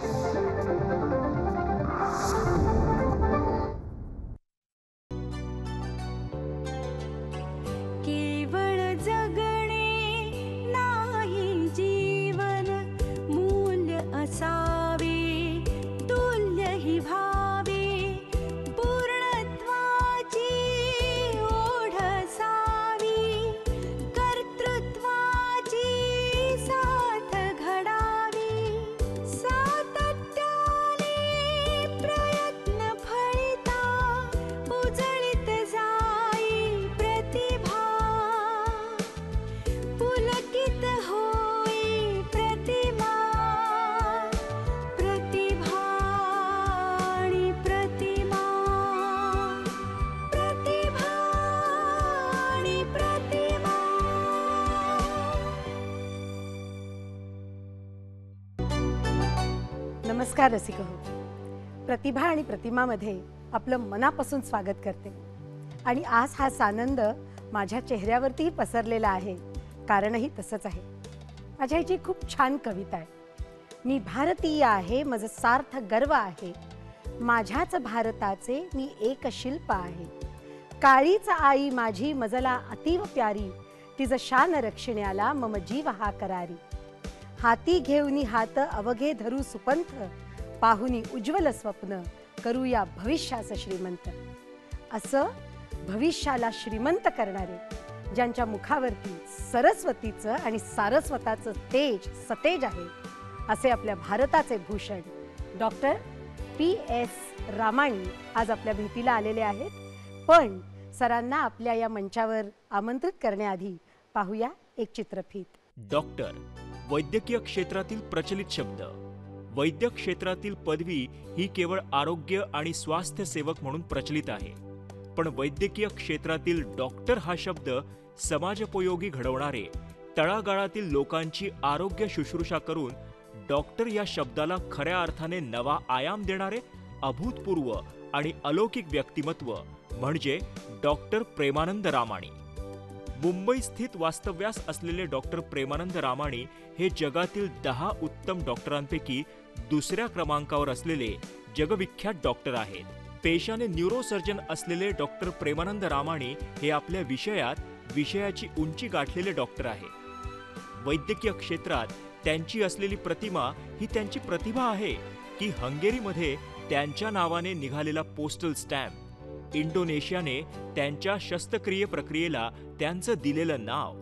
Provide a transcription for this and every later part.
you नमस्कार रसिक हो प्रतिभा आणि प्रतिमामध्ये आपलं मनापासून स्वागत करते. आणि आज हा आनंद माझ्या चेहऱ्यावरतीही पसरलेला आहे कारणही तसंच आहे. माझ्या ह्याची खूप छान कविता आहे. मी भारतीय आहे माझं सार्थ गर्व आहे. माझ्याच भारताचे मी एक शिल्प आहे. काळीच आई माझी मजला अतीव प्यारी. तिचं शान रक्षण्याला मम जीव हा करारी. हाती घेऊनी हात अवघे धरू सुपंथ. पाहुनी उज्ज्वल स्वप्न करूया भविष्याचं श्रीमंत. असं भविष्याला श्रीमंत करणारे ज्यांच्या मुखावरती सरस्वतीचं आणि सारस्वताचं तेज सतेज आहे असे आपल्या भारताचे भूषण डॉक्टर पी. एस. रामाणी आज आपल्या भेटीला आलेले आहेत. पण सरांना आपल्या या मंचावर आमंत्रित करण्याआधी पाहूया एक चित्रफीत. डॉक्टर वैद्यकीय क्षेत्रातील प्रचलित शब्द. वैद्य क्षेत्रातील पदवी ही केवळ आरोग्य आणि स्वास्थ्य सेवक म्हणून प्रचलित आहे. पण वैद्यकीय क्षेत्रातील डॉक्टर हा शब्द समाजोपयोगी घडवणारे तळागाळातील लोकांची आरोग्य शुश्रूषा करून डॉक्टर या शब्दाला खऱ्या अर्थाने नवा आयाम देणारे अभूतपूर्व आणि अलौकिक व्यक्तिमत्व म्हणजे डॉक्टर प्रेमानंद रामाणी. मुंबई स्थित वास्तव्यास असलेले डॉक्टर प्रेमानंद रामाणी हे जगातील दहा उत्तम डॉक्टरांपैकी दुसऱ्या क्रमांकावर असलेले जगविख्यात डॉक्टर आहेत. पेशाने न्यूरोसर्जन असलेले डॉक्टर प्रेमानंद रामाणे हे आपल्या विषयात विषयाची उंची गाठलेले डॉक्टर आहे. वैद्यकीय क्षेत्रात त्यांची असलेली प्रतिमा ही त्यांची प्रतिभा आहे की हंगेरीमध्ये त्यांच्या नावाने निघालेला पोस्टल स्टॅम्प इंडोनेशियाने त्यांच्या शस्त्रक्रिये प्रक्रियेला त्यांचं दिलेलं नाव.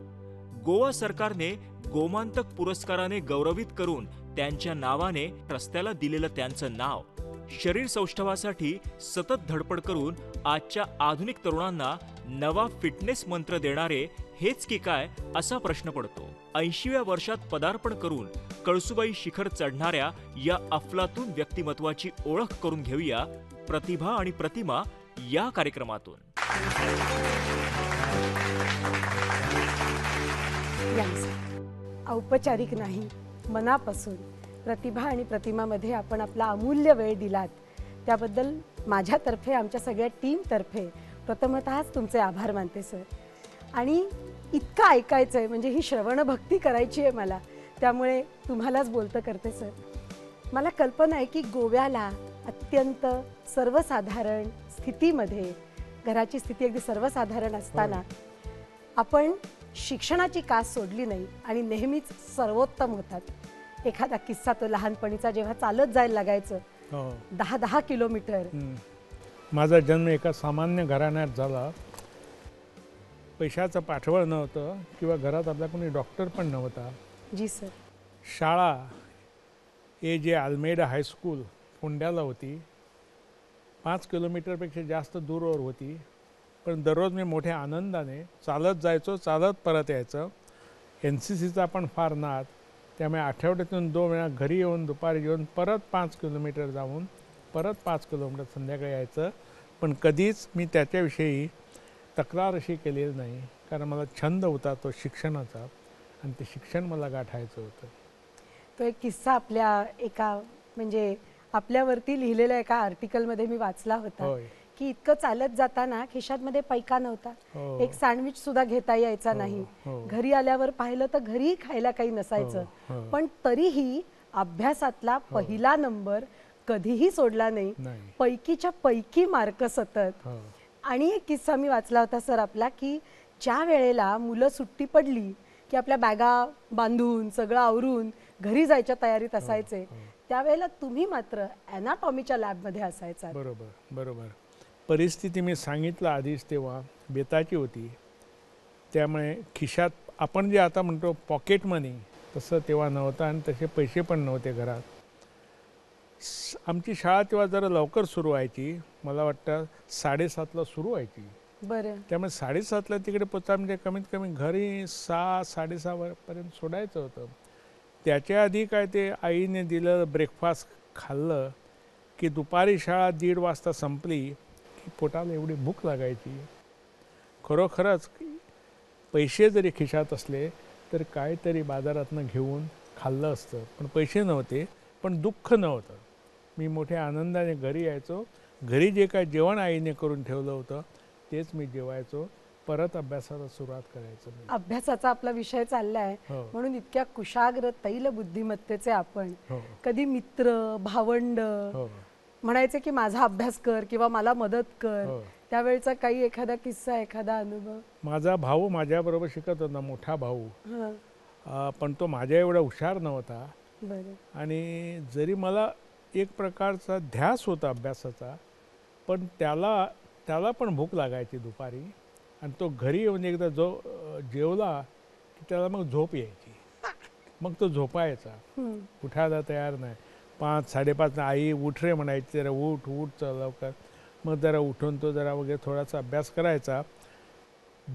गोवा सरकारने गोमांतक पुरस्काराने गौरवित करून त्यांच्या नावाने रस्त्याला दिलेलं त्यांचं नाव. शरीर सौष्ठवासाठी सतत धडपड करून आजच्या आधुनिक तरुणांना नवा फिटनेस मंत्र देणारे हेच की काय असा प्रश्न पडतो. ऐंशीव्या वर्षात पदार्पण करून कळसुबाई शिखर चढणाऱ्या या अफलातून व्यक्तिमत्वाची ओळख करून घेऊया प्रतिभा आणि प्रतिमा या कार्यक्रमातून. औपचारिक नाही. मनापासून प्रतिभा आणि प्रतिमामध्ये आपण आपला अमूल्य वेळ दिलात. त्याबद्दल माझ्यातर्फे आमच्या सगळ्या टीमतर्फे प्रथमतःच तुमचे आभार मानते सर. आणि इतकं ऐकायचं आहे म्हणजे ही श्रवणभक्ती करायची आहे मला त्यामुळे तुम्हालाच बोलतं करते सर. मला कल्पना आहे की गोव्याला अत्यंत सर्वसाधारण स्थितीमध्ये घराची स्थिती अगदी सर्वसाधारण असताना आपण शिक्षणाची कास सोडली नाही आणि नेहमीच सर्वोत्तम होतात. एखादा किस्सा तो लहानपणीचा जेव्हा चालत जायला लागायचं हो. दहा दहा किलोमीटर. हं. माझा जन्म एका सामान्य घराण्यात झाला. पैशाचं पाठवळ नव्हतं किंवा घरात आपला कोणी डॉक्टर पण नव्हता. जी सर. शाळा ए जे आल्मेडा हायस्कूल फोंड्याला होती. पाच किलोमीटरपेक्षा जास्त दूरवर होती. पण दररोज मी मोठ्या आनंदाने चालत जायचो चालत परत यायचं. एन सी सीचा पण फार नाद. त्यामुळे आठवड्यातून दोन वेळा घरी येऊन दुपारी येऊन परत पाच किलोमीटर जाऊन परत पाच किलोमीटर संध्याकाळी यायचं. पण कधीच मी त्याच्याविषयी तक्रार अशी केलेली नाही. कारण मला छंद होता तो शिक्षणाचा आणि ते शिक्षण मला गाठायचं होतं. तो एक किस्सा आपल्या एका म्हणजे आपल्यावरती लिहिलेल्या एका आर्टिकलमध्ये मी वाचला होता. होय. की इतकं चालत जाताना खिशात पैका नव्हता. हो. एक सँडविच सुद्धा घेता यायचा हो, नाही. हो. घरी आल्यावर पाहिलं तर घरी खायला काही नसायचं. पण तरीही अभ्यासातला पहिला नंबर कधीही सोडला नाही. पैकीच्या पैकी मार्क सतत. आणि एक किस्सा मी वाचला होता सर आपला की ज्या वेळेला मुलं सुट्टी पडली की आपल्या बॅगा बांधून सगळं आवरून घरी जायच्या तयारीत असायचे त्यावेळेला तुम्ही मात्र अॅनाटॉमीच्या लॅबमध्ये असायचा बरोबर बरोबर. परिस्थिती मी सांगितलं आधीच तेव्हा बेताची होती. त्यामुळे खिशात आपण जे आता म्हणतो पॉकेट मनी तसं तेव्हा नव्हतं आणि तसे पैसे पण नव्हते घरात. आमची शाळा तेव्हा जरा लवकर सुरू व्हायची. मला वाटतं साडेसातला सुरू व्हायची. बरं. त्यामुळे साडेसातला तिकडे पोचा म्हणजे कमीत कमी घरी सहा साडेसहा वर- पर्यंत सोडायचं होतं. त्याच्या आधी काय ते आईने दिलं ब्रेकफास्ट खाल्लं की दुपारी शाळा दीड वाजता संपली की पोटाला एवढी भूक लागायची. खरोखरच पैसे जरी खिशात असले तर काहीतरी बाजारातनं घेऊन खाल्लं असतं. पण पैसे नव्हते पण दुःख नव्हतं. मी मोठ्या आनंदाने घरी यायचो. घरी जे काय जेवण आईने करून ठेवलं होतं तेच मी जेवायचो. परत अभ्यासाला सुरुवात करायचो अभ्यासाचा आपला विषय चाललाय. हो. म्हणून इतक्या कुशाग्र तैल बुद्धिमत्तेचे आपण हो. कधी मित्र भावंड हो. म्हणायचे की माझा अभ्यास कर किंवा मला मदत कर. हो. त्यावेळचा काही एखादा किस्सा एखादा अनुभव? माझा भाऊ माझ्याबरोबर शिकत होता मोठा भाऊ. पण तो माझ्या एवढा हुशार नव्हता. आणि जरी मला एक प्रकारचा ध्यास होता अभ्यासाचा पण त्याला त्याला पण भूक लागायची दुपारी. आणि तो घरी येऊन एकदा जो जेवला की त्याला मग झोप यायची. मग तो झोपायचा. उठायला तयार नाही. पाच साडेपाच आई उठ रे म्हणायची जरा उठ उठ चल लवकर. मग जरा उठून तो जरा वगैरे थोडासा अभ्यास करायचा.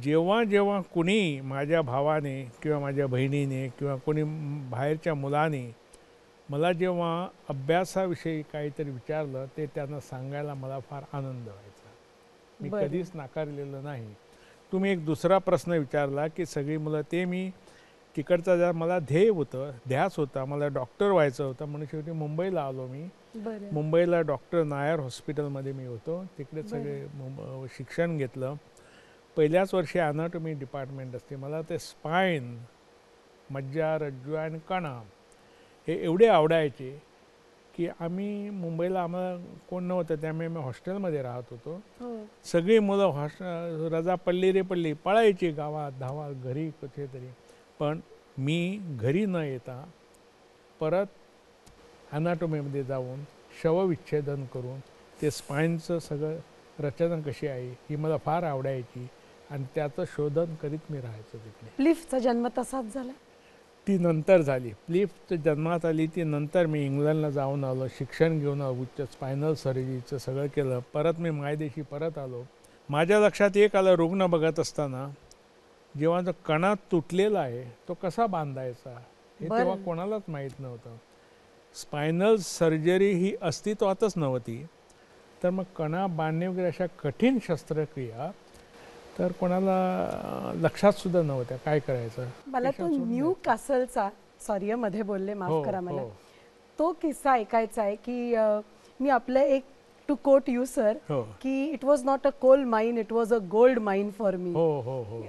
जेव्हा जेव्हा कुणी माझ्या भावाने किंवा माझ्या बहिणीने किंवा कोणी बाहेरच्या मुलाने मला जेव्हा अभ्यासाविषयी काहीतरी विचारलं ते त्यांना सांगायला मला फार आनंद व्हायचा. मी. कधीच नाकारलेलं नाही. तुम्ही एक दुसरा प्रश्न विचारला की सगळी मुलं ते मी तिकडचा जरा मला ध्येय होतं ध्यास होता मला डॉक्टर व्हायचं होतं म्हणून शेवटी मुंबईला आलो मी. मुंबईला डॉक्टर नायर हॉस्पिटलमध्ये मी होतो. तिकडे. सगळे मुंब- शिक्षण घेतलं. पहिल्याच वर्षी अनाटॉमी डिपार्टमेंट असते. मला ते स्पाईन मज्जा रज्जू आणि कणा हे एवढे आवडायचे की आम्ही मुंबईला आम्हाला कोण नव्हतं त्यामुळे मी हॉस्टेलमध्ये राहत होतो. हो. सगळी मुलं हॉस्ट रजा पडली रे पडली पळायची गावात धावा घरी कुठेतरी. पण मी घरी न येता परत अनाटोमीमध्ये जाऊन शवविच्छेदन करून ते स्पाईनचं सगळं रचना कशी आहे ही मला फार आवडायची आणि त्याचं शोधन करीत मी राहायचो तिकडे. प्लिफचा जन्म तसाच झाला? ती नंतर झाली. प्लिफ्ट जन्मात आली ती नंतर मी इंग्लंडला जाऊन आलो शिक्षण घेऊन आलो उच्च स्पायनल सर्जरीचं सगळं केलं. परत मी मायदेशी परत आलो. माझ्या लक्षात एक आलं रुग्ण बघत असताना जेव्हा जो कणा तुटलेला आहे तो कसा बांधायचा हे. तेव्हा कोणालाच माहीत नव्हतं. स्पायनल सर्जरी ही अस्तित्वातच नव्हती. तर मग कणा बांधणे वगैरे अशा कठीण शस्त्रक्रिया तर कोणाला लक्षात सुद्धा नव्हत्या. काय करायचं? मला तो न्यू कासलचा सॉरी हं, मध्ये बोलले हो, माफ करा मला. हो, तो किस्सा ऐकायचा आहे की मी आपलं एक टू कोट यू सर हो. की it was not a coal mine it was a gold mine for me हो हो हो.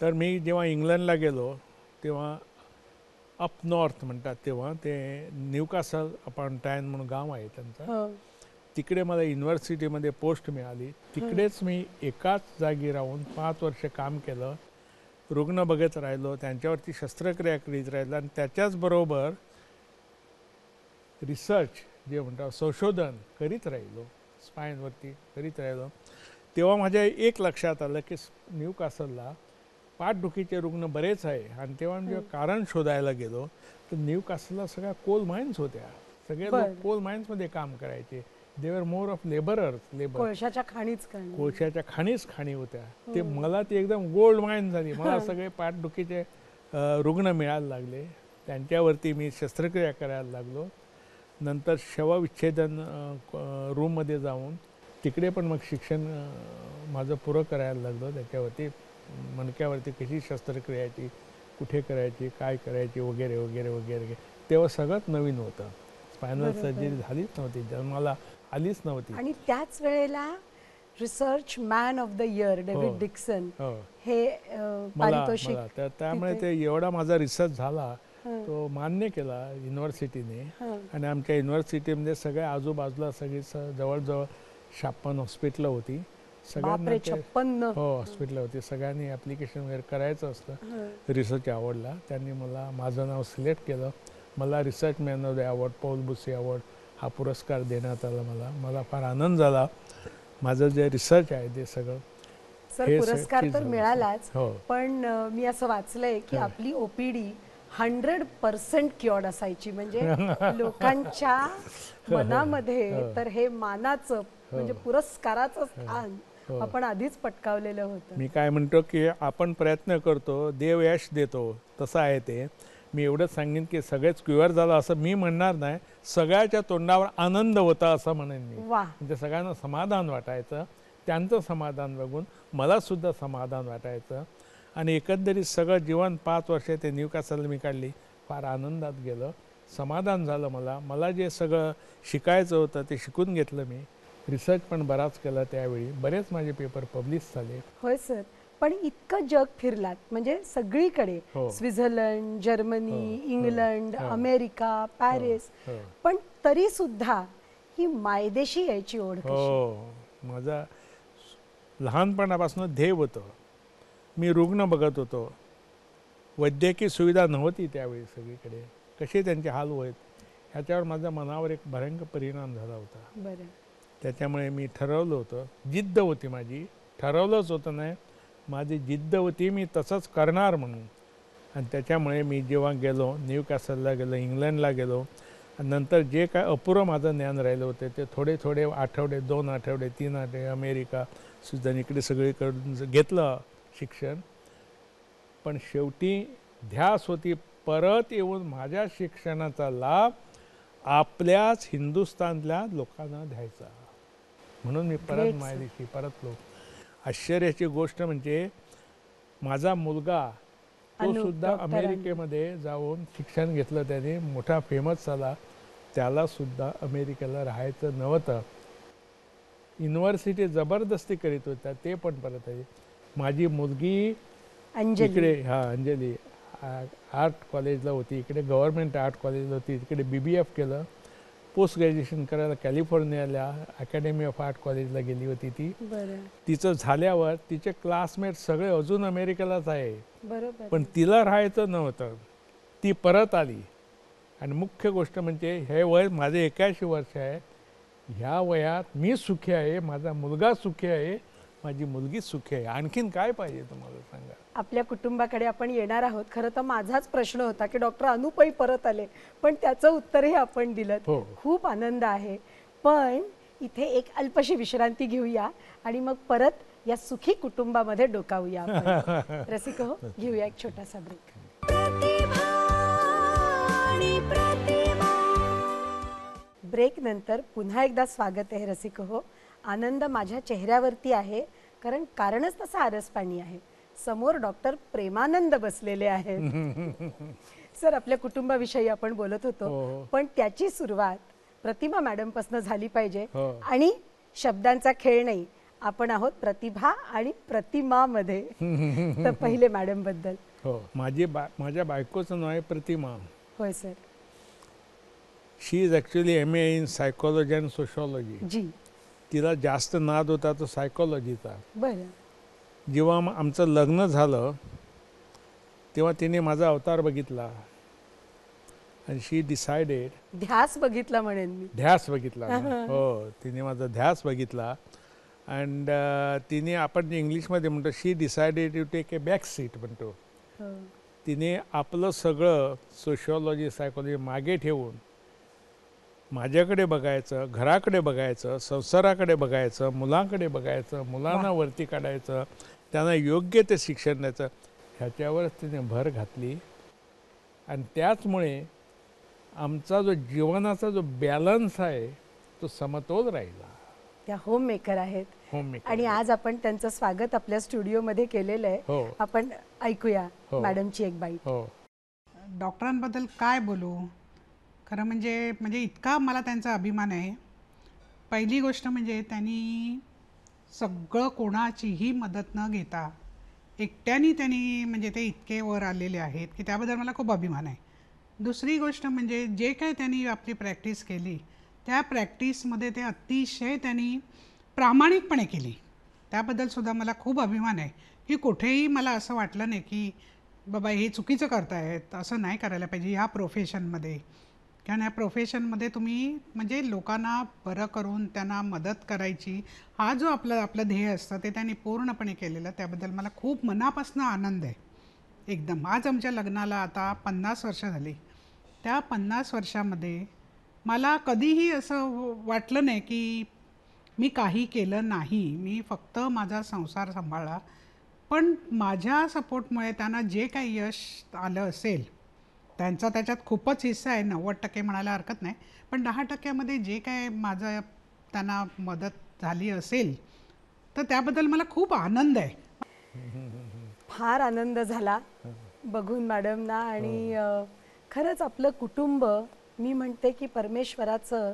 तर मी जेव्हा इंग्लंडला गेलो तेव्हा अप नॉर्थ म्हणतात तेव्हा ते न्यूकासल अपॉन टायन म्हणून गाव आहे त्यांचं. तिकडे मला युनिव्हर्सिटीमध्ये पोस्ट मिळाली. तिकडेच मी एकाच जागी राहून पाच वर्ष काम केलं. रुग्ण बघत राहिलो त्यांच्यावरती शस्त्रक्रिया करीत राहिलो आणि त्याच्याच बरोबर रिसर्च जे म्हणतात संशोधन करीत राहिलो स्पाईनवरती करीत राहिलो. तेव्हा माझ्या एक लक्षात आलं की न्यू कासलला पाठदुखीचे रुग्ण बरेच आहे. आणि तेव्हा मी जेव्हा कारण शोधायला गेलो तर न्यू कासलला सगळ्या कोल माइन्स होत्या. सगळे. लोक कोल माइन्समध्ये काम करायचे. There were more of labourers labour कोळशाच्या खाणीच कोळशाच्या खाणीच खाणी होत्या. ते. मला ती एकदम गोल्ड माइन झाली. मला. सगळे पाठदुखीचे रुग्ण मिळायला लागले. त्यांच्यावरती मी शस्त्रक्रिया करायला लागलो. नंतर शवविच्छेदन रूममध्ये जाऊन तिकडे पण मग शिक्षण माझं पुरं करायला लागलं. त्याच्यावरती मणक्यावरती कशी शस्त्रक्रियाची कुठे करायची काय करायची वगैरे वगैरे वगैरे. तेव्हा सगळंच नवीन होतं. स्पायनल. सर्जरी झालीच नव्हती. जन्माला आलीच नव्हती. आणि त्याच वेळेला research man of the year David. Dixon हो. पारितोषिक त्यामुळे ते एवढा माझा रिसर्च झाला तो मान्य केला युनिव्हर्सिटीने. आणि आमच्या युनिव्हर्सिटीमध्ये सगळ्या आजूबाजूला सगळी जवळजवळ छप्पन हॉस्पिटलं होती. सगळ्यांना ते- छप्पन्न हो हॉस्पिटल होती सगळ्यांनी ॲप्लिकेशन वगैरे करायचं असतं हं. रिसर्च आवडला त्यांनी मला माझं नाव सिलेक्ट केलं मला research man of the award Paul Bucy award हा पुरस्कार देण्यात आला मला मला फार आनंद झाला माझं जे रिसर्च आहे ते सगळं सर हे पुरस्कार तर झालं. मिळालाच हो पण अ, मी असं वाचलंय की हं. आपली ओपीडी हंड्रेड पर्सेंट क्युअर्ड असायची म्हणजे लोकांच्या मनामध्ये हो. तर हे मानाचं म्हणजे पुरस्काराचं स्थान हो. आपण आधीच पटकावलेलं होतं. मी काय म्हणतो की आपण प्रयत्न करतो देव यश देतो तसं आहे ते. मी एवढंच सांगेन की सगळेच क्युअर झालं असं मी म्हणणार नाही. सगळ्याच्या तोंडावर आनंद होता असं म्हणेन मी. म्हणजे सगळ्यांना समाधान वाटायचं. त्यांचं समाधान बघून मला सुद्धा समाधान वाटायचं. आणि एकंदरीत सगळं जीवन पाच वर्षे ते न्यू कॅसल मी काढली. फार आनंदात गेलं. समाधान झालं मला. मला जे सगळं शिकायचं होतं ते शिकून घेतलं मी. रिसर्च पण बराच केला त्यावेळी. बरेच माझे पेपर पब्लिश झाले होय सर. पण इतकं जग फिरलात म्हणजे सगळीकडे. हो. स्वित्झर्लंड जर्मनी हो, हो, इंग्लंड हो. America Paris. पण तरी सुद्धा ही मायदेशी यायची ओढ कशी? हो. माझा लहानपणापासून ध्येय होतं. मी रुग्ण बघत होतो. वैद्यकीय सुविधा नव्हती त्यावेळी सगळीकडे. कसे त्यांचे हाल होत ह्याच्यावर माझ्या मनावर एक भयंकर परिणाम झाला होता. बरं. त्याच्यामुळे मी ठरवलं होतं. जिद्द होती माझी. ठरवलंच होतं नाही. माझी जिद्द होती मी तसंच करणार म्हणून. आणि त्याच्यामुळे मी जेव्हा गेलो न्यू कॅसलला गेलो इंग्लंडला गेलो आणि नंतर जे काय अपुरं माझं ज्ञान राहिलं होतं ते थोडे थोडे आठवडे दोन आठवडे तीन आठवडे अमेरिका सुद्धा इकडे सगळीकडून घेतलं शिक्षण. पण शेवटी ध्यास होती परत येऊन माझ्या शिक्षणाचा लाभ आपल्याच हिंदुस्थानल्या लोकांना द्यायचा. म्हणून मी परत. मायदेशी परतलो आश्चर्याची गोष्ट म्हणजे माझा मुलगा तो सुद्धा. अमेरिकेमध्ये जाऊन शिक्षण घेतलं त्याने मोठा फेमस झाला. त्याला सुद्धा अमेरिकेला राहायचं नव्हतं. युनिव्हर्सिटी जबरदस्ती करीत होत्या ते पण परत आहे माझी मुलगी इकडे हा अंजली. आर्ट कॉलेजला होती इकडे गव्हर्नमेंट आर्ट कॉलेजला होती इकडे बी बी एफ केलं. पोस्ट ग्रॅज्युएशन करायला कॅलिफोर्नियाला अकॅडमी ऑफ आर्ट कॉलेजला गेली होती ती. तिचं झाल्यावर तिचे क्लासमेट सगळे अजून अमेरिकेलाच आहे. बरोबर. पण तिला राहायचं नव्हतं. ती परत आली. आणि मुख्य गोष्ट म्हणजे हे वय माझे एकाऐंशी वर्ष आहे. ह्या वयात मी सुखी आहे माझा मुलगा सुखी आहे माझी मुलगी सुखी आहे. आणखीन काय पाहिजे तुम्हाला सांगा? आपल्या कुटुंबाकडे आपण येणार आहोत. खरं तर माझाच प्रश्न होता की डॉक्टर अनुपई परत आले पण त्याचं उत्तरही आपण दिलं. हो. खूप आनंद आहे. पण इथे एक अल्पशी विश्रांती घेऊया आणि मग परत या सुखी कुटुंबामध्ये डोकावूया आपण. रसिक हो घेऊया एक छोटासा ब्रेक प्रतिभा. आणि प्रतिमा ब्रेक नंतर पुन्हा एकदा स्वागत आहे रसिक हो. आनंद माझ्या चेहऱ्यावरती आहे कारण कारणच तसं आरस पाणी आहे. समोर डॉक्टर प्रेमानंद बसलेले आहेत. सर आपल्या कुटुंबाविषयी आपण बोलत हो, होतो. हो. पण त्याची सुरुवात प्रतिमा मॅडमपासून झाली पाहिजे. हो. आणि शब्दांचा खेळ नाही. आपण आहोत प्रतिभा आणि प्रतिमामध्ये. तर पहिले मॅडमबद्दल हो. माझी बा माझ्या बायकोचं नाव आहे प्रतिमा. होय sir. She is actually M A in psychology and sociology जी. तिला जास्त नाद होता तो सायकोलॉजीचा बरं. जेव्हा आमचं लग्न झालं तेव्हा तिने माझा अवतार बघितला. आणि शी डिसायडेड ध्यास बघितला म्हणेन मी. ध्यास बघितला. हो तिने माझा ध्यास बघितला. अँड तिने आपण जे इंग्लिशमध्ये म्हणतो she decided to take a back seat म्हणतो. हो. तिने आपलं सगळं सोशिओलॉजी सायकोलॉजी मागे ठेवून माझ्याकडे बघायचं घराकडे बघायचं संसाराकडे बघायचं मुलांकडे बघायचं मुलांना वरती काढायचं त्यांना योग्य ते शिक्षण द्यायचं ह्याच्यावरच तिने भर घातली. आणि त्याचमुळे आमचा जो जीवनाचा जो बॅलन्स आहे तो समतोल राहिला. त्या होम मेकर आहेत. होम आणि आज आपण त्यांचं स्वागत आपल्या स्टुडिओमध्ये केलेलं आहे. हो. आपण ऐकूया हो. मॅडमची एक बाईट. हो. डॉक्टरांबद्दल काय बोलू? खरं म्हणजे म्हणजे इतका मला त्यांचा अभिमान आहे. पहिली गोष्ट म्हणजे त्यांनी सगळं कोणाचीही मदत न घेता एकट्याने त्यांनी म्हणजे ते इतके वर आलेले आहेत की त्याबद्दल मला खूप अभिमान आहे. दुसरी गोष्ट म्हणजे जे काय त्यांनी आपली प्रॅक्टिस केली त्या प्रॅक्टिसमध्ये ते अतिशय त्यांनी प्रामाणिकपणे केली. त्याबद्दलसुद्धा मला खूप अभिमान आहे. की कुठेही मला असं वाटलं नाही की बाबा हे चुकीचं करतायत असं नाही करायला पाहिजे ह्या प्रोफेशनमध्ये कारण या प्रोफेशनमध्ये तुम्ही म्हणजे लोकांना बरं करून त्यांना मदत करायची हा जो आपलं आपलं ध्येय असतं ते त्यांनी पूर्णपणे केलेलं त्याबद्दल मला खूप मनापासून आनंद आहे. एकदम. आज आमच्या लग्नाला आता पन्नास वर्ष झाली. त्या पन्नास वर्षामध्ये मला कधीही असं वाटलं नाही की मी काही केलं नाही मी फक्त माझा संसार सांभाळला. पण माझ्या सपोर्टमुळे त्यांना जे काही यश आलं असेल त्यांचा त्याच्यात खूपच हिस्सा आहे नव्वद टक्के म्हणायला हरकत नाही. पण दहा टक्क्यामध्ये जे काय माझं त्यांना मदत झाली असेल तर त्याबद्दल मला खूप आनंद आहे. फार आनंद झाला बघून मॅडमना आणि अ, खरंच आपलं कुटुंब मी म्हणते की परमेश्वराचं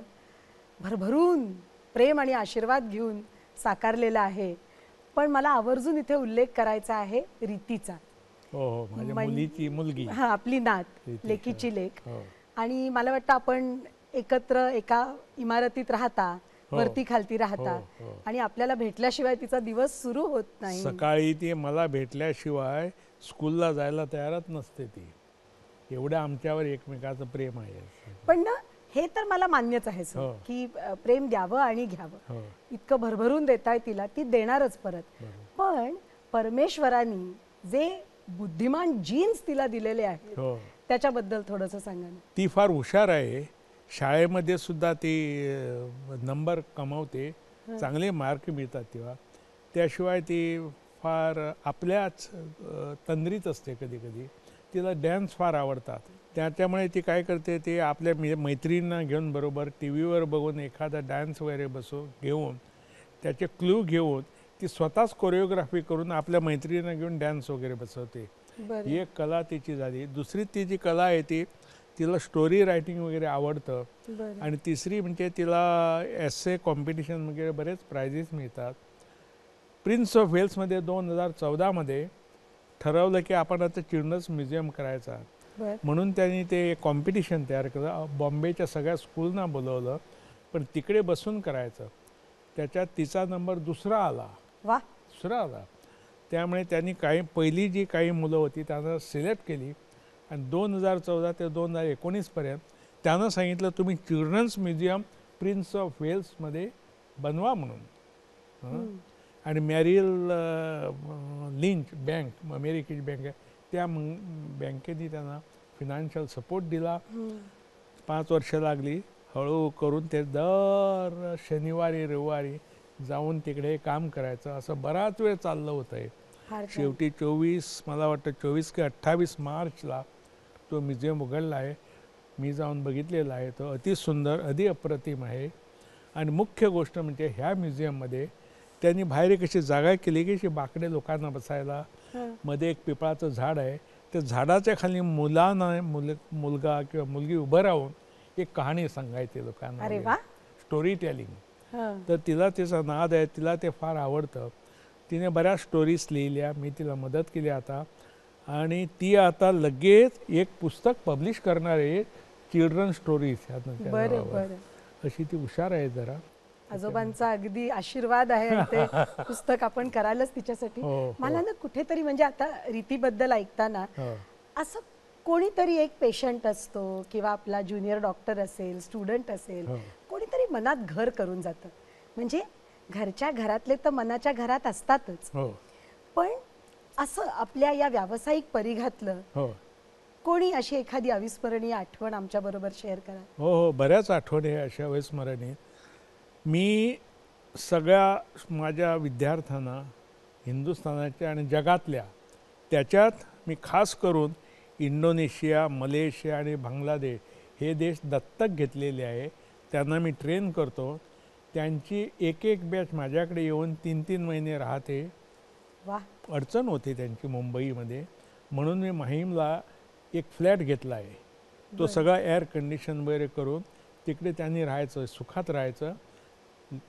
भरभरून प्रेम आणि आशीर्वाद घेऊन साकारलेलं आहे. पण मला आवर्जून इथे उल्लेख करायचा आहे रीतीचा. हो हो माझ्या मन- मुलीची मुलगी. हा आपली नात लेकीची लेख हो. आणि मला वाटतं आपण एकत्र एका इमारतीत राहता हो. वरती खालती राहता. हो, हो. आणि आपल्याला भेटल्याशिवाय तिचा दिवस सुरू होत नाही. सकाळी ती मला भेटल्याशिवाय स्कूलला जायला तयारच नसते ती. एवढं आमच्यावर एकमेकाचं प्रेम आहे. पण ना हे तर मला मान्यच आहे सर, हो. की अ, प्रेम द्यावं आणि घ्यावं. हो. इतकं भरभरून देताय तिला ती देणारच परत. पण परमेश्वरांनी जे बुद्धिमान जीन्स तिला दिलेले आहेत. हो. त्याच्याबद्दल थोडंसं सांगा ना. ती फार हुशार आहे. शाळेमध्ये सुद्धा ती नंबर कमावते. चांगले मार्क मिळतात तेव्हा. त्याशिवाय ती फार आपल्याच तंद्रीत असते कधी कधी तिला डॅन्स फार आवडतात. त्याच्यामुळे ती काय करते ते आपल्या मी- मैत्रिणींना घेऊन बरोबर टी व्हीवर बघून एखादा डान्स वगैरे बसू घेऊन त्याचे क्लू घेऊन ती स्वतःच कोरिओग्राफी करून आपल्या मैत्रिणींना घेऊन डॅन्स वगैरे बसवते. ही एक कला तिची झाली. दुसरी ती जी कला आहे ती तिला स्टोरी रायटिंग वगैरे आवडतं. आणि तिसरी म्हणजे तिला एस ए कॉम्पिटिशन वगैरे बरेच प्रायझेस मिळतात. प्रिन्स ऑफ वेल्समध्ये दोन हजार चौदामध्ये ठरवलं की आपण आता चिल्ड्रन्स म्युझियम करायचा. म्हणून त्यांनी ते कॉम्पिटिशन तयार केलं. बॉम्बेच्या सगळ्या स्कूलना बोलवलं पण तिकडे बसून करायचं. त्याच्यात तिचा नंबर दुसरा आला. वा. दुसरा आला त्यामुळे त्यांनी काही पहिली जी काही मुलं होती त्यांना सिलेक्ट केली. आणि दोन हजार चौदा ते दोन हजार एकोणीसपर्यंत त्यानं सांगितलं तुम्ही चिल्ड्रन्स म्युझियम प्रिन्स ऑफ वेल्समध्ये बनवा म्हणून? आणि मॅरियल लिंच बँक अमेरिकेची बँक आहे त्या मग बँकेने त्यांना फिनान्शियल सपोर्ट दिला. पाच वर्ष लागली. हळूहळू करून ते दर शनिवारी रविवारी जाऊन तिकडे काम करायचं. असं बराच वेळ चाललं होतं आहे. शेवटी चोवीस मला वाटतं चोवीस की अठ्ठावीस मार्चला तो म्युझियम उघडला आहे. मी जाऊन बघितलेला आहे. तो अति सुंदर अति अप्रतिम आहे. आणि मुख्य गोष्ट म्हणजे ह्या म्युझियममध्ये त्यांनी बाहेर एक अशी जागा केली की अशी बाकडे लोकांना बसायला. मध्ये एक पिपळाचं झाड आहे. त्या झाडाच्या खाली मुलांना मुल मुलगा किंवा मुलगी उभं राहून एक कहाणी सांगायची लोकांना. Story telling. तर तिला तिचा नाद आहे तिला ते फार आवडतं. तिने बऱ्याच स्टोरीज लिहिल्या मी तिला मदत केली आता. आणि ती आता लगेच एक पुस्तक पब्लिश करणार आहे चिल्ड्रन स्टोरीज अशी ती हुशार आहे जरा. आजोबांचा अगदी आशीर्वाद आहे ते पुस्तक आपण करायलाच तिच्यासाठी. हो, हो. मला ना कुठेतरी म्हणजे आता रीतीबद्दल ऐकताना हो. असं कोणीतरी एक पेशंट असतो किंवा आपला ज्युनियर डॉक्टर असेल स्टुडंट असेल मनात घर करून जातं. म्हणजे घरच्या घरातले तर मनाच्या घरात असतातच. हो. पण असं आपल्या या व्यावसायिक परिघातलं हो. कोणी अशी एखादी अविस्मरणीय आठवण आमच्या बरोबर शेअर करा हो हो. बऱ्याच आठवणी आहे अशा वेळेस मी सगळ्या माझ्या विद्यार्थ्यांना हिंदुस्थानाच्या आणि जगातल्या त्याच्यात मी खास करून इंडोनेशिया मलेशिया आणि बांगलादेश हे देश दत्तक घेतलेले आहे. त्यांना मी ट्रेन करतो. त्यांची एक एक बॅच माझ्याकडे येऊन तीन तीन महिने राहते. वा. अडचण होती त्यांची मुंबईमध्ये. म्हणून मी माहीमला एक फ्लॅट घेतला आहे तो. सगळा एअर कंडिशन वगैरे करून तिकडे त्यांनी राहायचं सुखात राहायचं.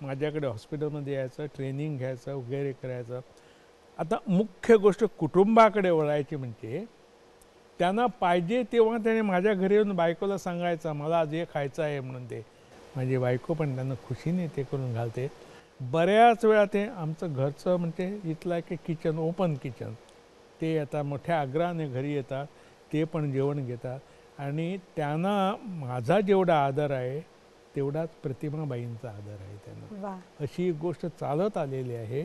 माझ्याकडे हॉस्पिटलमध्ये यायचं ट्रेनिंग घ्यायचं वगैरे करायचं. आता मुख्य गोष्ट कुटुंबाकडे वळायची म्हणजे त्यांना पाहिजे तेव्हा त्याने माझ्या घरी येऊन बायकोला सांगायचं मला आज हे खायचं आहे म्हणून ते. माझी बायको पण त्यांना खुशीने ते करून घालते. बऱ्याच वेळा ते आमचं घरचं म्हणजे इथलं एक किचन ओपन किचन. ते आता मोठ्या आग्रहाने घरी येतात ते पण जेवण घेतात. आणि त्यांना माझा जेवढा आदर आहे तेवढाच प्रतिमाबाईंचा आदर आहे त्यांना. अशी एक गोष्ट चालत आलेली आहे.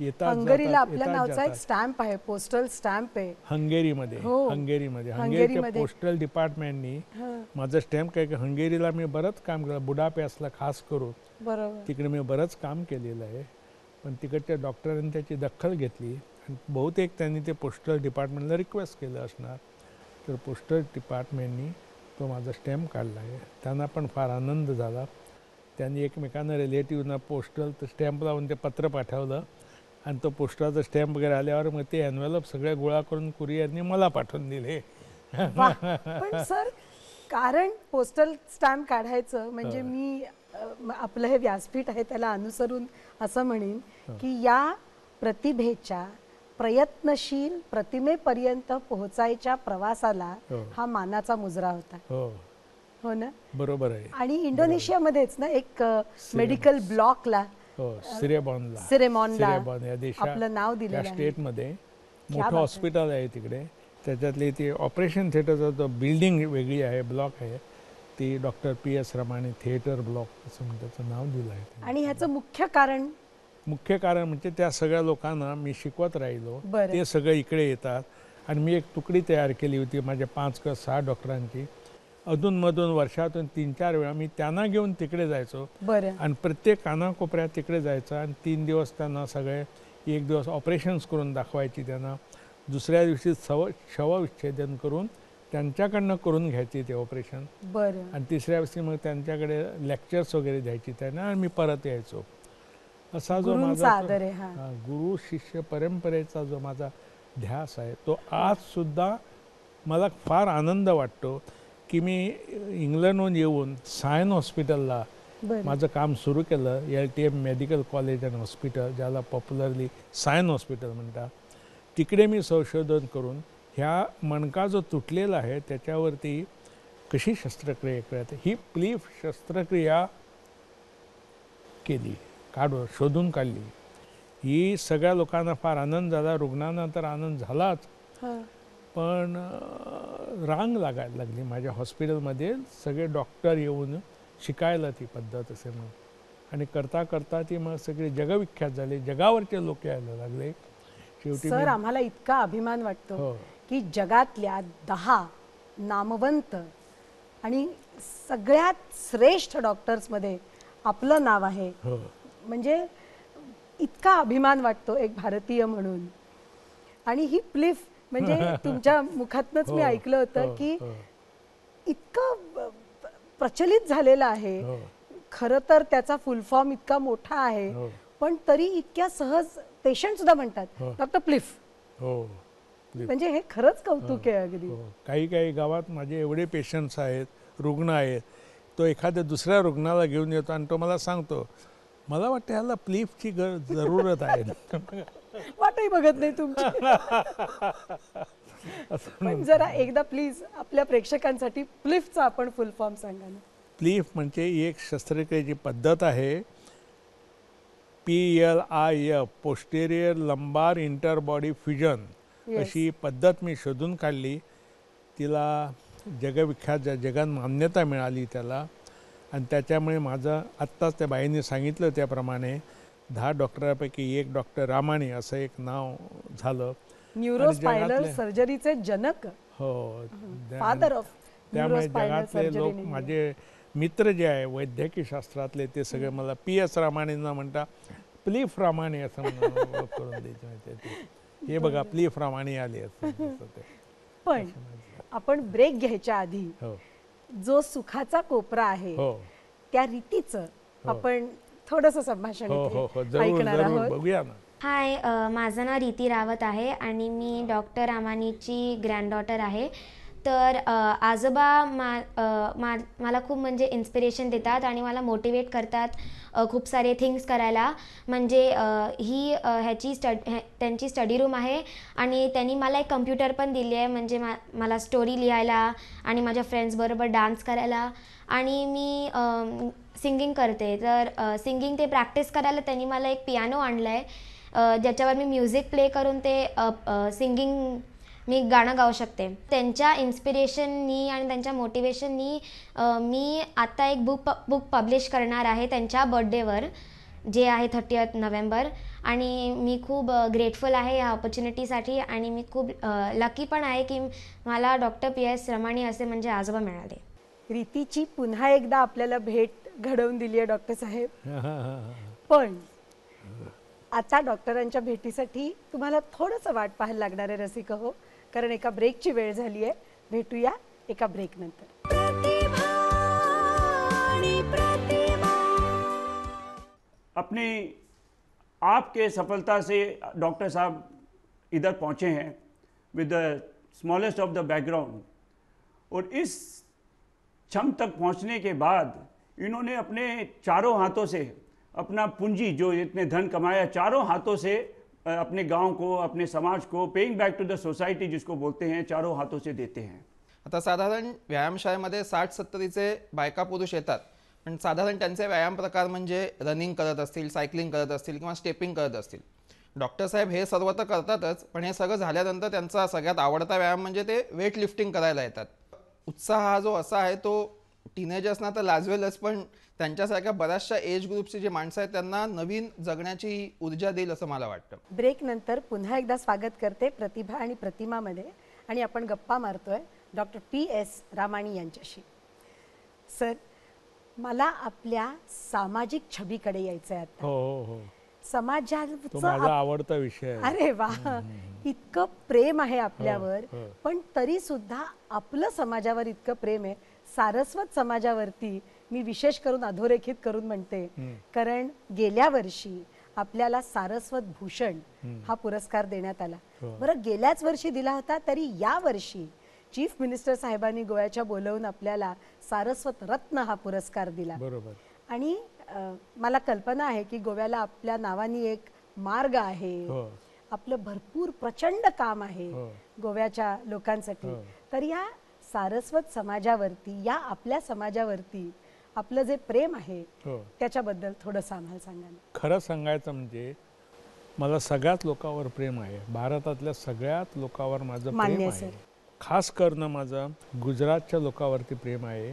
हंगरीला आपल्या नावचा एक. स्टॅम्प आहे पोस्टल स्टॅम्प आहे. हंगेरीमध्ये हो. हंगेरीमध्ये. हंगेरीच्या पोस्टल डिपार्टमेंटनी माझं स्टॅम्प काय की हंगेरीला मी बरंच काम केलं बुडापेस्टला खास करून. तिकडे मी बरंच काम केलेलं आहे. पण तिकडच्या डॉक्टरांनी त्याची दखल घेतली आणि बहुतेक त्यांनी ते पोस्टल डिपार्टमेंटला रिक्वेस्ट केलं असणार. तर पोस्टल डिपार्टमेंटनी तो माझा स्टॅम्प काढला आहे. त्यांना पण फार आनंद झाला. त्यांनी एकमेकांना रिलेटिव्हना पोस्टल तर स्टॅम्प लावून ते पत्र पाठवलं. आणि तो पोस्टाचा स्टॅम्प वगैरे आल्यावर मग ते एनवेलप सगळे गोळा करून कुरिअरनी मला पाठवून दिले. पण सर कारण पोस्टल स्टॅम्प काढायचं म्हणजे. मी आपलं हे व्यासपीठ आहे त्याला अनुसरून असं म्हणेन. की या प्रतिभेच्या प्रयत्नशील प्रतिमेपर्यंत पोहोचायच्या प्रवासाला हो. हा मानाचा मुजरा होता हो हो ना बरोबर आहे आणि इंडोनेशियामध्येच ना एक मेडिकल ब्लॉकला हो सिरेबॉनला सिरेबॉन या देशात आपलं नाव आहे. स्टेटमध्ये मोठं. हॉस्पिटल आहे तिकडे. त्याच्यातली ती ऑपरेशन थिएटरचा जो बिल्डिंग वेगळी आहे ब्लॉक आहे ती doctor P S Ramani theatre block असं त्याचं नाव दिलं आहे. आणि ह्याचं मुख्य कारण? मुख्य कारण म्हणजे त्या सगळ्या लोकांना मी शिकवत राहिलो. ते सगळे इकडे येतात. आणि मी एक तुकडी तयार केली होती माझ्या पाच का सहा डॉक्टरांची. अधूनमधून वर्षातून तीन चार वेळा मी त्यांना घेऊन तिकडे जायचो. बरं. आणि प्रत्येक कानाकोपऱ्यात तिकडे जायचं आणि तीन दिवस त्यांना सगळे एक दिवस ऑपरेशन्स करून दाखवायची त्यांना. दुसऱ्या दिवशी सव शवविच्छेदन करून त्यांच्याकडनं करून घ्यायची ते ऑपरेशन. बरं. आणि तिसऱ्या दिवशी मग त्यांच्याकडे लेक्चर्स वगैरे द्यायची त्यांना आणि मी परत यायचो. असा जो माझा गुरु शिष्य परंपरेचा जो माझा ध्यास आहे तो आज सुद्धा मला फार आनंद वाटतो. की मी इंग्लंडहून येऊन सायन हॉस्पिटलला माझं काम सुरू केलं L T M medical college and hospital ज्याला पॉप्युलरली सायन हॉस्पिटल म्हणतात. तिकडे मी संशोधन करून ह्या मणका जो तुटलेला आहे त्याच्यावरती कशी शस्त्रक्रिया करते ही प्लीफ शस्त्रक्रिया केली काढून शोधून काढली. ही सगळ्या लोकांना फार आनंद झाला रुग्णांना तर आनंद झालाच. पण रांग लागायला लागली माझ्या हॉस्पिटलमध्ये. सगळे डॉक्टर येऊन शिकायला ती पद्धत असे मग. आणि करता करता ती मग सगळे जगविख्यात झाले. जगावरचे लोक यायला लागले. शेवटी सर आम्हाला इतका अभिमान वाटतो हो. की जगातल्या दहा नामवंत आणि सगळ्यात श्रेष्ठ डॉक्टर्समध्ये आपलं नाव आहे. हो. म्हणजे इतका अभिमान वाटतो एक भारतीय म्हणून. आणि ही प्लिफ म्हणजे तुमच्या मुखातनच मी हो, ऐकलं होतं हो, की हो, इतकं प्रचलित झालेलं आहे. खरं तर त्याचा फुल फॉर्म इतका मोठा आहे. पण तरी इतक्या सहज पेशंट सुद्धा म्हणतात. Doctor PLIF. हो. म्हणजे हे खरंच कौतुक आहे अगदी. काही काही गावात माझे एवढे पेशंट्स आहेत रुग्ण आहेत. तो एखाद्या दुसऱ्या रुग्णाला घेऊन येतो आणि तो मला सांगतो मला वाटतं ह्याला प्लीफची गर जरूरत आहे. वाटही बघत नाही तुमची. पण जरा एकदा प्लीज आपल्या प्रेक्षकांसाठी प्लिफचा आपण फुल फॉर्म सांगा ना. प्लीफ म्हणजे एक शस्त्रक्रियेची पद्धत आहे. P L I F posterior lumbar interbody fusion. अशी पद्धत मी शोधून काढली. तिला जगविख्यात ज- जगात मान्यता मिळाली त्याला. आणि त्याच्यामुळे माझं आत्ताच त्या बाईंनी सांगितलं त्याप्रमाणे दहा डॉक्टरांपैकी एक डॉक्टर रामाणे असं एक नाव झालं. न्यूरोस्पायनल जगातले- सर्जरीचे जनक. हो फादर ऑफ त्यामुळे जगातले लोक माझे मित्र जे आहे वैद्यकीय शास्त्रातले ते सगळे मला पी एस रामाणेंना म्हणता प्लीफ रामाणे असं करून द्यायचे. हे बघा प्लीफ रामाणे आले. पण आपण ब्रेक घ्यायच्या आधी हो. जो सुखाचा कोपरा आहे हो. त्या रीतीचं आपण थोडस संभाषण हो हो हो. इथे जरूर ऐकणार जरूर. आहोत. बघूया ना. हाय अ, माझं नाव रीती रावत आहे आणि मी डॉक्टर रामानीची ग्रँडडॉटर आहे. तर अ, आजोबा मा अ, मा मला खूप म्हणजे इन्स्पिरेशन देतात आणि मला मोटिवेट करतात अ, खूप सारे थिंग्स करायला. म्हणजे अ, ही अ, ह्याची स्टड ह्या त्यांची स्टडी रूम आहे आणि त्यांनी मला एक कम्प्युटर पण दिली आहे. म्हणजे मा मला स्टोरी लिहायला आणि माझ्या फ्रेंड्सबरोबर डान्स करायला. आणि मी सिंगिंग करते. तर सिंगिंग ते प्रॅक्टिस करायला त्यांनी मला एक पियानो आणलं आहे ज्याच्यावर मी म्युझिक प्ले करून ते सिंगिंग मी गाणं गाऊ शकते. त्यांच्या इन्स्पिरेशननी आणि त्यांच्या मोटिवेशननी मी आता एक बुक प बुक पब्लिश करणार आहे त्यांच्या बर्थडेवर जे आहे थर्टीयथ नोव्हेंबर. आणि मी खूप ग्रेटफुल आहे या ऑपॉर्च्युनिटीसाठी आणि मी खूप लकी पण आहे की मला डॉक्टर पी एस रमाणी असे म्हणजे आजोबा मिळाले. रीतीची पुन्हा एकदा आपल्याला भेट घडवून दिली आहे डॉक्टर साहेब. पण आता डॉक्टरांच्या भेटीसाठी तुम्हाला थोडंसं वाट पाहायला लागणार आहे रसिक हो. कारण एका ब्रेकची वेळ झाली आहे. भेटूया एका ब्रेक नंतर. प्रतिभा आणि प्रतिमा अपनी आपके सफलता से डॉक्टर साहब इधर पहुंचे हैं with the smallest of the background और इस क्षम तक पहुंचने के बाद इन्होंने अपने चारों हाथों से अपना पूंजी जो इतने धन कमाया चारों हाथों से अपने गांव को अपने समाज को paying back to the society जिसको बोलते हैं चारों हाथों से देते हैं। आता साधारण व्यायामशाळेमध्ये साठ सत्तरीचे बायका पुरुष येतात पण साधारण त्यांचे व्यायाम प्रकार म्हणजे रनिंग करत असतील सायकलिंग करत असतील किंवा स्टेपिंग करत असतील. डॉक्टर साहेब हे सर्व तर करतातच पण हे सगळं झाल्यानंतर त्यांचा सगळ्यात आवडता व्यायाम म्हणजे ते वेट लिफ्टिंग करायला येतात. उत्साह हा जो असा आहे तो टीनेजर्सना तर लाजवेलच पण त्यांच्यासारख्या बऱ्याचशा एज ग्रुपची जी माणसं आहेत त्यांना नवीन जगण्याची ऊर्जा देईल असं मला वाटतं. ब्रेक नंतर पुन्हा एकदा स्वागत करते प्रतिभा आणि प्रतिमामध्ये. आणि आपण गप्पा मारतोय डॉक्टर पी एस रामाणी यांच्याशी. सर मला आपल्या सामाजिक छबीकडे यायचं आहे आता. हो हो हो. समाजाचं आवडता विषय आहे. अरे वा. इतकं प्रेम आहे आपल्यावर. हो. पण तरी सुद्धा आपलं समाजावर इतकं प्रेम आहे. सारस्वत समाजावरती मी विशेष करून अधोरेखित करून म्हणते कारण गेल्या वर्षी आपल्याला सारस्वत भूषण हा पुरस्कार देण्यात आला हो. बरं गेल्याच वर्षी दिला होता तरी या वर्षी चीफ मिनिस्टर साहेबांनी गोव्याच्या बोलवून आपल्याला सारस्वत रत्न हा पुरस्कार दिला बरोबर आणि मला कल्पना आहे की गोव्याला आपल्या नावानी एक मार्ग आहे हो. आपलं भरपूर प्रचंड काम आहे हो. गोव्याच्या लोकांसाठी. तर या सारस्वत समाजावरती या आपल्या समाजावरती आपलं जे प्रेम आहे हो. त्याच्याबद्दल थोडंसं आम्हाला सांगा खरं सांगायचं म्हणजे मला सगळ्याच लोकांवर प्रेम आहे. भारतातल्या सगळ्यात लोकांवर माझं प्रेम आहे. खास करणं माझं गुजरातच्या लोकांवरती प्रेम आहे.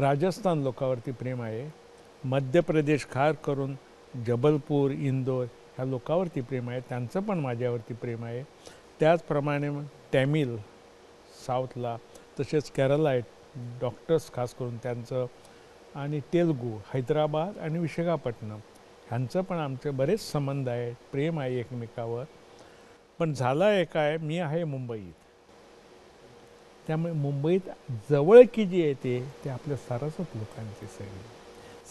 राजस्थान लोकांवरती प्रेम आहे. मध्य प्रदेश खार करून जबलपूर इंदोर ह्या लोकांवरती प्रेम आहे. त्यांचं पण माझ्यावरती प्रेम आहे. त्याचप्रमाणे मग तॅमिल साऊथला तसेच केरलाईट डॉक्टर्स खास करून त्यांचं आणि तेलगू हैदराबाद आणि विशाखापट्टणम. ह्यांचं पण आमचे बरेच संबंध आहे प्रेम आहे एकमेकावर. पण झालं आहे काय? मी आहे मुंबईत. त्यामुळे मुंबईत जवळकी जी येते ते आपल्या सारस्वत लोकांची सगळी.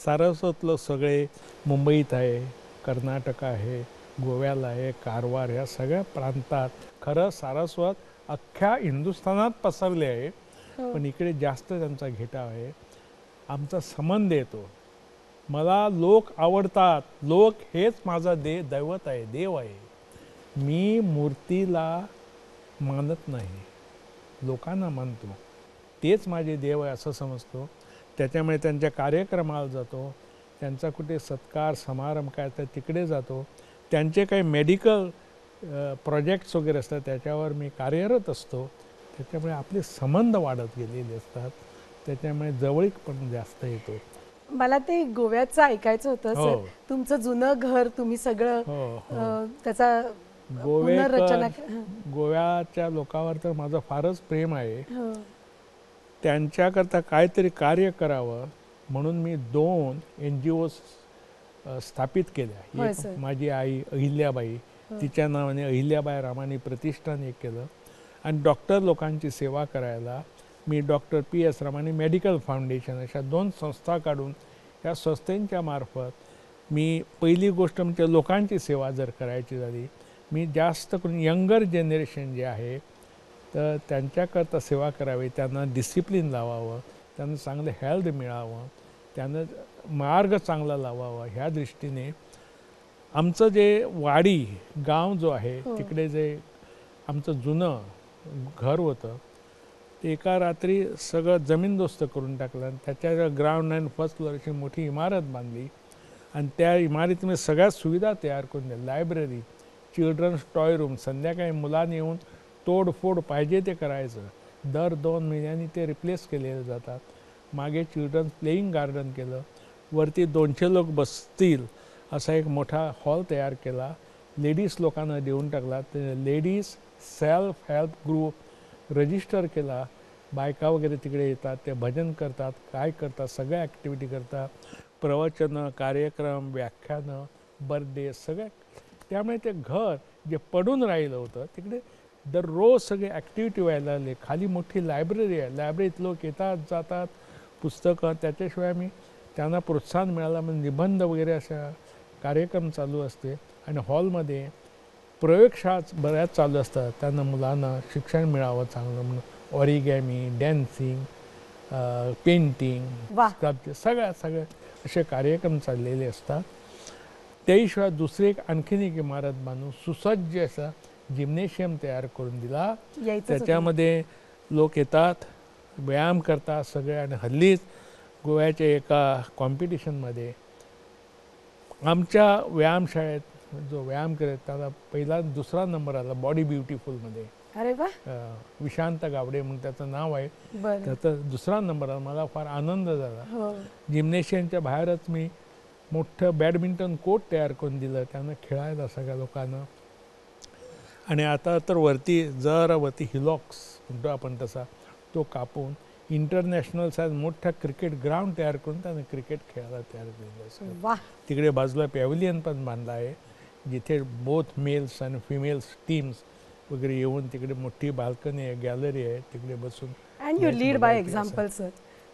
सारस्वत सगळे मुंबईत आहे कर्नाटक आहे गोव्याला आहे कारवार ह्या सगळ्या प्रांतात खरं सारस्वत अख्ख्या हिंदुस्थानात पसरले आहे. पण इकडे जास्त त्यांचा घेटाव आहे. आमचा संबंध येतो. मला लोक आवडतात. लोक हेच माझा दे दैवत आहे देव आहे. मी मूर्तीला मानत नाही. लोकांना मानतो. तेच माझे देव आहे असं समजतो. त्याच्यामुळे त्यांच्या कार्यक्रमाला जातो. त्यांचा कुठे सत्कार समारंभ काय तर तिकडे जातो. त्यांचे काही मेडिकल प्रोजेक्ट्स वगैरे असतात त्याच्यावर मी कार्यरत असतो त्याच्यामुळे आपले संबंध वाढत गेलेले असतात त्याच्यामुळे जवळीक पण जास्त येतो मला ते गोव्याचं ऐकायचं होतं हो. तुमचं जुनं घर तुम्ही सगळं हो, हो. त्याचा गोवेकर गोव्याच्या लोकांवर तर माझं फारच प्रेम आहे हो. त्यांच्याकरता काहीतरी कार्य करावं म्हणून मी दोन एन जी ओ स्थापित केल्या. माझी आई अहिल्याबाई तिच्या नावाने अहिल्याबाई रामानी प्रतिष्ठान एक केलं. आणि डॉक्टर लोकांची सेवा करायला मी doctor P S Ramani medical foundation अशा दोन संस्था काढून या संस्थेंच्या मार्फत मी पहिली गोष्ट म्हणजे लोकांची सेवा जर करायची झाली मी जास्त करून यंगर जनरेशन जे आहे तर त्यांच्याकरता सेवा करावी त्यांना डिसिप्लिन लावावं त्यांना चांगलं हेल्थ मिळावं त्यांना मार्ग चांगला लावावा ह्या दृष्टीने आमचं जे वाडी गाव जो आहे हो. तिकडे जे आमचं जुनं घर होतं ते एका रात्री सगळं जमीनदोस्त करून टाकलं आणि त्याच्या ग्राउंड अँड फर्स्ट फ्लोअरची मोठी इमारत बांधली आणि त्या इमारतीमध्ये सगळ्या सुविधा तयार करून दिल्या. लायब्ररी चिल्ड्रन्स टॉय रूम संध्याकाळी मुलांनी येऊन तोडफोड पाहिजे ते करायचं. दर दोन महिन्यांनी ते रिप्लेस केलेले जातात. मागे चिल्ड्रन्स प्लेईंग गार्डन केलं. वरती दोनशे लोक बसतील. असा एक मोठा हॉल तयार केला. लेडीज लोकांना देऊन टाकला. ते ladies self help group register केला. बायका वगैरे तिकडे येतात ते भजन करतात काय करतात सगळ्या ॲक्टिव्हिटी करतात. प्रवचनं कार्यक्रम व्याख्यानं बर्थडे सगळ्या. त्यामुळे ते घर जे पडून राहिलं होतं तिकडे दररोज सगळे ॲक्टिव्हिटी व्हायला लागले. खाली मोठी लायब्ररी आहे. लायब्ररीत लोक येतात जातात. पुस्तकं त्याच्याशिवाय मी त्यांना प्रोत्साहन मिळालं. म्हणजे निबंध वगैरे अशा कार्यक्रम चालू असते आणि हॉलमध्ये प्रयोगशाळा बऱ्याच चालू असतात. त्यांना मुलांना शिक्षण मिळावं चांगलं म्हणून. ऑरिगॅमी डॅन्सिंग पेंटिंग सगळ्या सगळ्या असे कार्यक्रम चाललेले असतात. त्याशिवाय दुसरी एक आणखीन एक इमारत बांधून सुसज्ज असा जिम्नेशियम तयार करून दिला. त्याच्यामध्ये लोक येतात व्यायाम करतात सगळे आणि हल्लीच गोव्याच्या एका कॉम्पिटिशनमध्ये आमच्या व्यायामशाळेत जो व्यायाम करत त्याला पहिला दुसरा नंबर आला बॉडी ब्युटिफुलमध्ये अरे वा. विशांत गावडे म्हणून त्याचं नाव आहे. त्याचा दुसरा नंबर आला मला फार आनंद झाला. हो. जिम्नेशियमच्या बाहेरच मी मोठं बॅडमिंटन कोर्ट तयार करून दिलं त्यांना खेळायला सगळ्या लोकांना. आणि आता तर वरती जरा वरती हिलॉक्स म्हणतो आपण तसा तो कापून इंटरनॅशनल साईज मोठा क्रिकेट ग्राउंड तयार करून त्यानं क्रिकेट खेळायला तयार केलेलं वा तिकडे बाजूला पॅव्हलियन पण बांधला आहे. जिथे बोथ मेल्स आणि फिमेल्स टीम्स वगैरे येऊन तिकडे मोठी बाल्कनी आहे गॅलरी आहे तिकडे बसून and you lead by example sir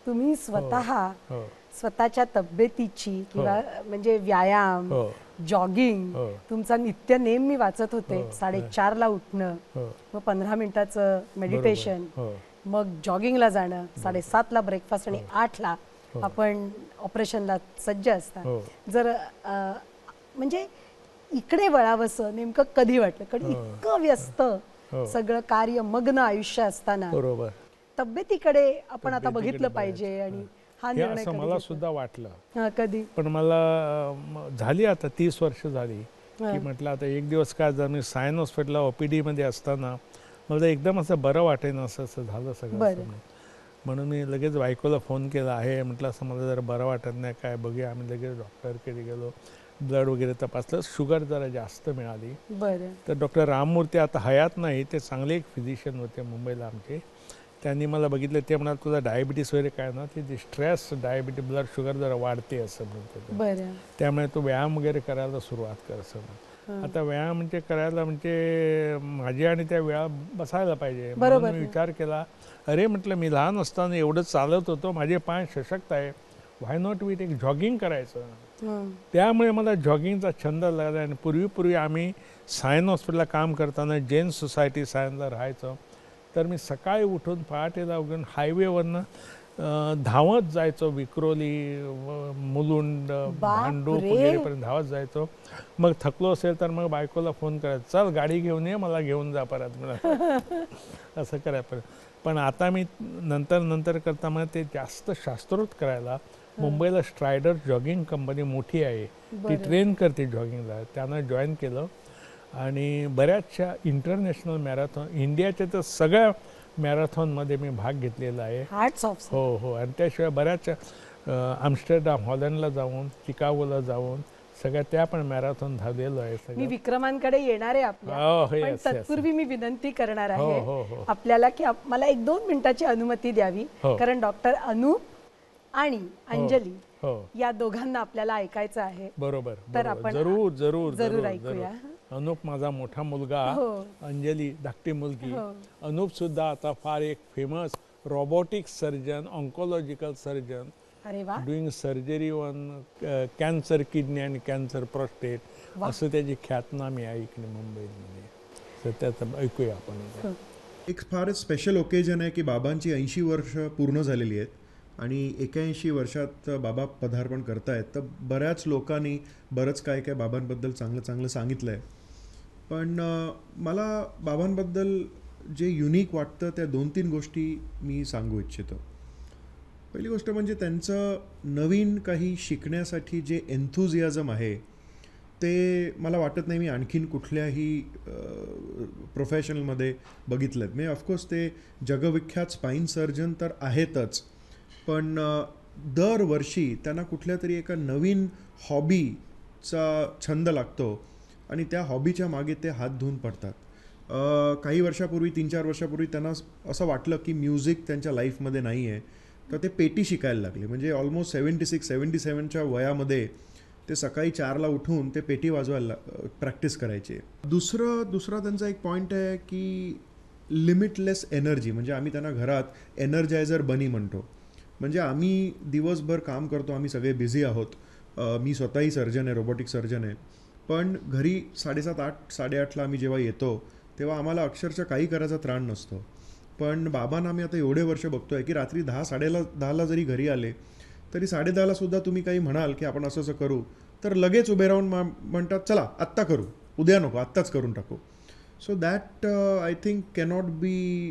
तुम्ही स्वतः हो. स्वतःच्या तब्येतीची किंवा म्हणजे व्यायाम हो. जॉगिंग हो. तुमचा नित्य नेम मी वाचत होते. हो, साडेचारला उठणं हो. मग पंधरा मिनिटाचं मेडिटेशन हो. मग जॉगिंगला जाणं साडेसातला ब्रेकफास्ट आणि आठला हो. आपण ऑपरेशनला सज्ज असता हो जर म्हणजे इकडे वळावंसं नेमकं कधी वाटलं कारण हो. इतकं व्यस्त हो. सगळं कार्य मग्न आयुष्य असताना बरोबर तब्येतीकडे आपण आता बघितलं. पाहिजे आणि हा हे निर्णय मला? सुद्धा वाटलं हा, कधी पण मला झाली आता तीस वर्ष झाली हा. की म्हटलं आता एक दिवस काय जर मी सायन हॉस्पिटलला ओ पी डीमध्ये असताना मला एकदम असं बरं वाटेन असं असं झालं सगळं म्हणून. मी लगेच बायकोला फोन केला आहे म्हटलं असं मला जरा बरं वाटत नाही काय बघूया. आम्ही लगेच डॉक्टरकडे गेलो. ब्लड वगैरे तपासलं. शुगर जरा जास्त मिळाली. बरं. तर डॉक्टर राममूर्ती आता हयात नाही. ते चांगले एक फिजिशियन होते मुंबईला आमचे. त्यांनी मला बघितलं. ते म्हणाल तुला डायबिटीस वगैरे काय ना ते स्ट्रेस डायबिटीस ब्लड शुगर जरा वाढते असं म्हणते त्यामुळे तू व्यायाम वगैरे करायला सुरुवात कर असं म्हण. आता व्यायाम म्हणजे करायला म्हणजे माझी आणि त्या वेळा बसायला पाहिजे. म्हणून बरोबर. मी. विचार केला अरे म्हटलं मी लहान असताना एवढं चालत होतो माझे पाय सशक्त आहे. व्हाय नॉट विथ एक जॉगिंग करायचं. त्यामुळे मला जॉगिंगचा छंद लागला आणि पूर्वीपूर्वी आम्ही सायन हॉस्पिटलला काम करताना जैन सोसायटी सायनला राहायचो. तर मी सकाळी उठून पहाटेला उठून हायवेवरनं धावत जायचो विक्रोली व मुलुंड भांडूप बापरे. वगैरेपर्यंत धावत जायचो. मग थकलो असेल तर मग बायकोला फोन करायचा चल गाडी घेऊन ये मला घेऊन जा परत. मला असं करायला परत पण आता मी नंतर नंतर करता मला ते जास्त शास्त्रोक्त करायला मुंबईला स्ट्रायडर जॉगिंग कंपनी मोठी आहे. ती. ट्रेन करते जॉगिंगला. त्यांना जॉईन केलं. आणि बऱ्याचशा इंटरनॅशनल मॅरेथॉन इंडियाच्या तर सगळ्या मॅरेथॉनमध्ये मी भाग घेतलेला आहे हो हो आणि त्याशिवाय बऱ्याचशा अं, आमस्टरडाम हॉलंडला जाऊन चिकागोला जाऊन सगळ्या त्या पण मॅरेथॉन धावलेलो आहे मी विक्रमांकडे येणार आहे हो, yes. तत्पूर्वी मी विनंती करणार हो, आहे हो, हो. आपल्याला की आप- मला एक दोन मिनिटाची अनुमती द्यावी हो. कारण डॉक्टर अनूप आणि अंजली हो या दोघांना आपल्याला ऐकायचं आहे बरोबर तर. आपण जरूर जरूर जरूर ऐकूया. अनुप माझा मोठा मुलगा हो. अंजली धाकटी मुलगी हो. अनुप सुद्धा आता फार एक famous robotic surgeon oncological surgeon doing surgery on cancer kidney आणि कॅन्सर प्रोस्टेट. असं त्याची ख्यातनामी आहे इकडे मुंबईमध्ये तर त्याचं ऐकूया आपण. हो. एक फारच स्पेशल ओकेजन आहे की बाबांची ऐंशी वर्ष पूर्ण झालेली आहेत आणि एक्याऐंशी वर्षात बाबा पदार्पण करतायत तर बऱ्याच लोकांनी बरंच काय काय बाबांबद्दल चांगलं चांगलं सांगितलं आहे पण मला बाबांबद्दल जे युनिक वाटतं त्या दोन तीन गोष्टी मी सांगू इच्छितो. पहिली गोष्ट म्हणजे त्यांचं नवीन काही शिकण्यासाठी जे एन्थुझियाझम आहे ते मला वाटत नाही मी आणखीन कुठल्याही प्रोफेशनलमध्ये बघितलं आहेत म्हणजे ऑफकोर्स ते जगविख्यात स्पाईन सर्जन तर आहेतच पण दरवर्षी त्यांना कुठल्या तरी एका नवीन हॉबीचा छंद लागतो. आणि त्या हॉबीच्या मागे ते हात धुवून पडतात. काही वर्षापूर्वी तीन चार वर्षापूर्वी त्यांना असं वाटलं की म्युझिक त्यांच्या लाईफमध्ये नाही आहे तर ते पेटी शिकायला लागले. म्हणजे ऑलमोस्ट सेवन्टी सिक्स सेवन्टी सेवनच्या वयामध्ये ते सकाळी चारला उठून ते पेटी वाजवायला प्रॅक्टिस करायचे. दुसरं दुसरा त्यांचा एक पॉईंट आहे की लिमिटलेस एनर्जी म्हणजे आम्ही त्यांना घरात एनर्जायझर बनी म्हणतो. म्हणजे आम्ही दिवसभर काम करतो. आम्ही सगळे बिझी आहोत. मी स्वतःही सर्जन आहे रोबोटिक सर्जन आहे. पण घरी साडेसात आठ साडेआठला आम्ही जेव्हा येतो तेव्हा आम्हाला अक्षरशः काही करायचा त्राण नसतो. पण बाबांना आम्ही आता एवढे वर्ष बघतोय की रात्री दहा साडेला दहाला जरी घरी आले तरी साडेदहाला सुद्धा तुम्ही काही म्हणाल की आपण असं असं करू तर लगेच उभे राहून मा- म्हणतात चला आत्ता करू. उद्या नको आत्ताच करून टाकू. So that I think cannot be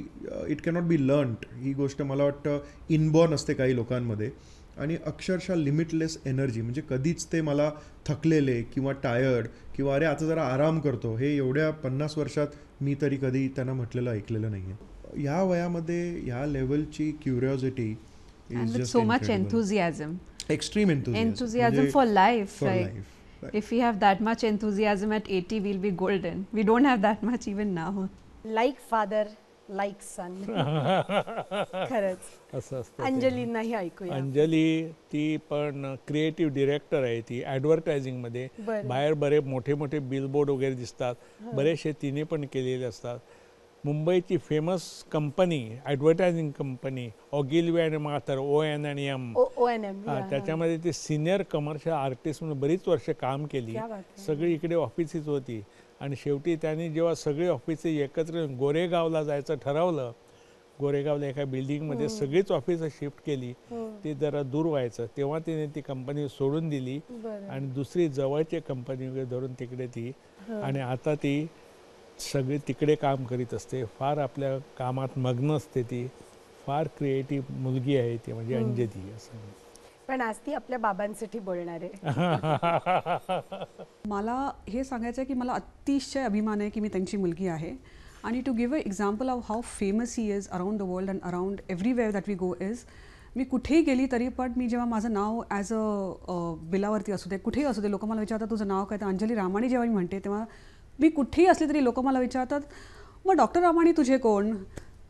it cannot be learned ही गोष्ट मला वाटतं इनबॉर्न असते काही लोकांमध्ये. आणि अक्षरशः लिमिटलेस एनर्जी म्हणजे कधीच ते मला थकलेले किंवा टायर्ड किंवा अरे आता जरा आराम करतो हे एवढ्या पन्नास वर्षात मी तरी कधी त्यांना म्हटलेलं ऐकलेलं नाही आहे ह्या वयामध्ये ह्या लेवलची curiosity with so much enthusiasm. Extreme like life. Right. if we have that much enthusiasm at 80 we'll be golden. We don't have that much even now. Like father like son खरंच असं असतं ते. अंजलींनाही ऐकूया. अंजली ती पण क्रिएटिव्ह डिरेक्टर आहे ती ॲडव्हर्टायझिंगमध्ये बरं. बाहेर बरे मोठे मोठे बिलबोर्ड वगैरे दिसतात. बरेचसे तिने पण केलेले असतात. मुंबईची famous company advertising company Ogilvy आणि माथर ओ एन आणि M O O N M हा त्याच्यामध्ये ती सिनियर कमर्शियल आर्टिस्ट म्हणून बरीच वर्ष काम केली. क्या बात आहे. सगळी इकडे ऑफिसेस होती. आणि शेवटी त्यांनी जेव्हा सगळी ऑफिसे एकत्र येऊन गोरेगावला जायचं ठरवलं गोरेगावला एका बिल्डिंगमध्ये सगळीच ऑफिस शिफ्ट केली. ते जरा दूर व्हायचं. तेव्हा तिने ती कंपनी सोडून दिली. आणि दुसरी जवळची कंपनी वगैरे धरून तिकडे ती. आणि आता ती सगळी तिकडे काम करीत असते. फार आपल्या कामात मग्न असते ती. फार क्रिएटिव्ह मुलगी आहे ती म्हणजे अंजली असं. पण आज ती आपल्या बाबांसाठी बोलणार आहे. मला हे सांगायचं आहे की मला अतिशय अभिमान आहे की मी त्यांची मुलगी आहे. आणि to give a example of how famous he is around the world and around everywhere that we go is me कुठेही गेली तरी पण मी जेव्हा माझं नाव ॲज अ बिलावरती असू दे कुठेही असू दे लोक मला विचारतात तुझं नाव काय तर अंजली रामाणी जेव्हा मी म्हणते तेव्हा मी कुठेही असले तरी लोक मला विचारतात मग डॉक्टर रामाणी तुझे कोण?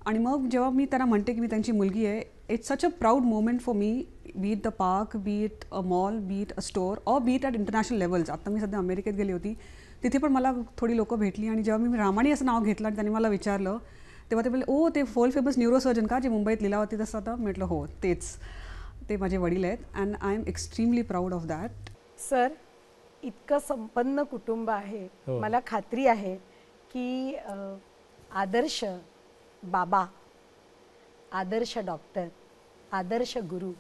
आणि मग जेव्हा मी त्यांना म्हणते की मी त्यांची मुलगी आहे it's such a proud moment for me be it the park be it a mall be it a store or be it at international levels आता मी सध्या अमेरिकेत गेली होती तिथे पण मला थोडी लोकं भेटली आणि जेव्हा मी रामाणी असं नाव घेतलं आणि त्यांनी मला विचारलं तेव्हा ते बोलले ओ ते फोल फेमस न्यूरोसर्जन का? जे मुंबईत लिलावती तसं आता म्हटलं हो तेच. ते माझे वडील आहेत and I am extremely proud of that sir इतकं संपन्न कुटुंब आहे. हो. मला खात्री आहे की अ, आदर्श बाबा आदर्श डॉक्टर आदर्श गुरु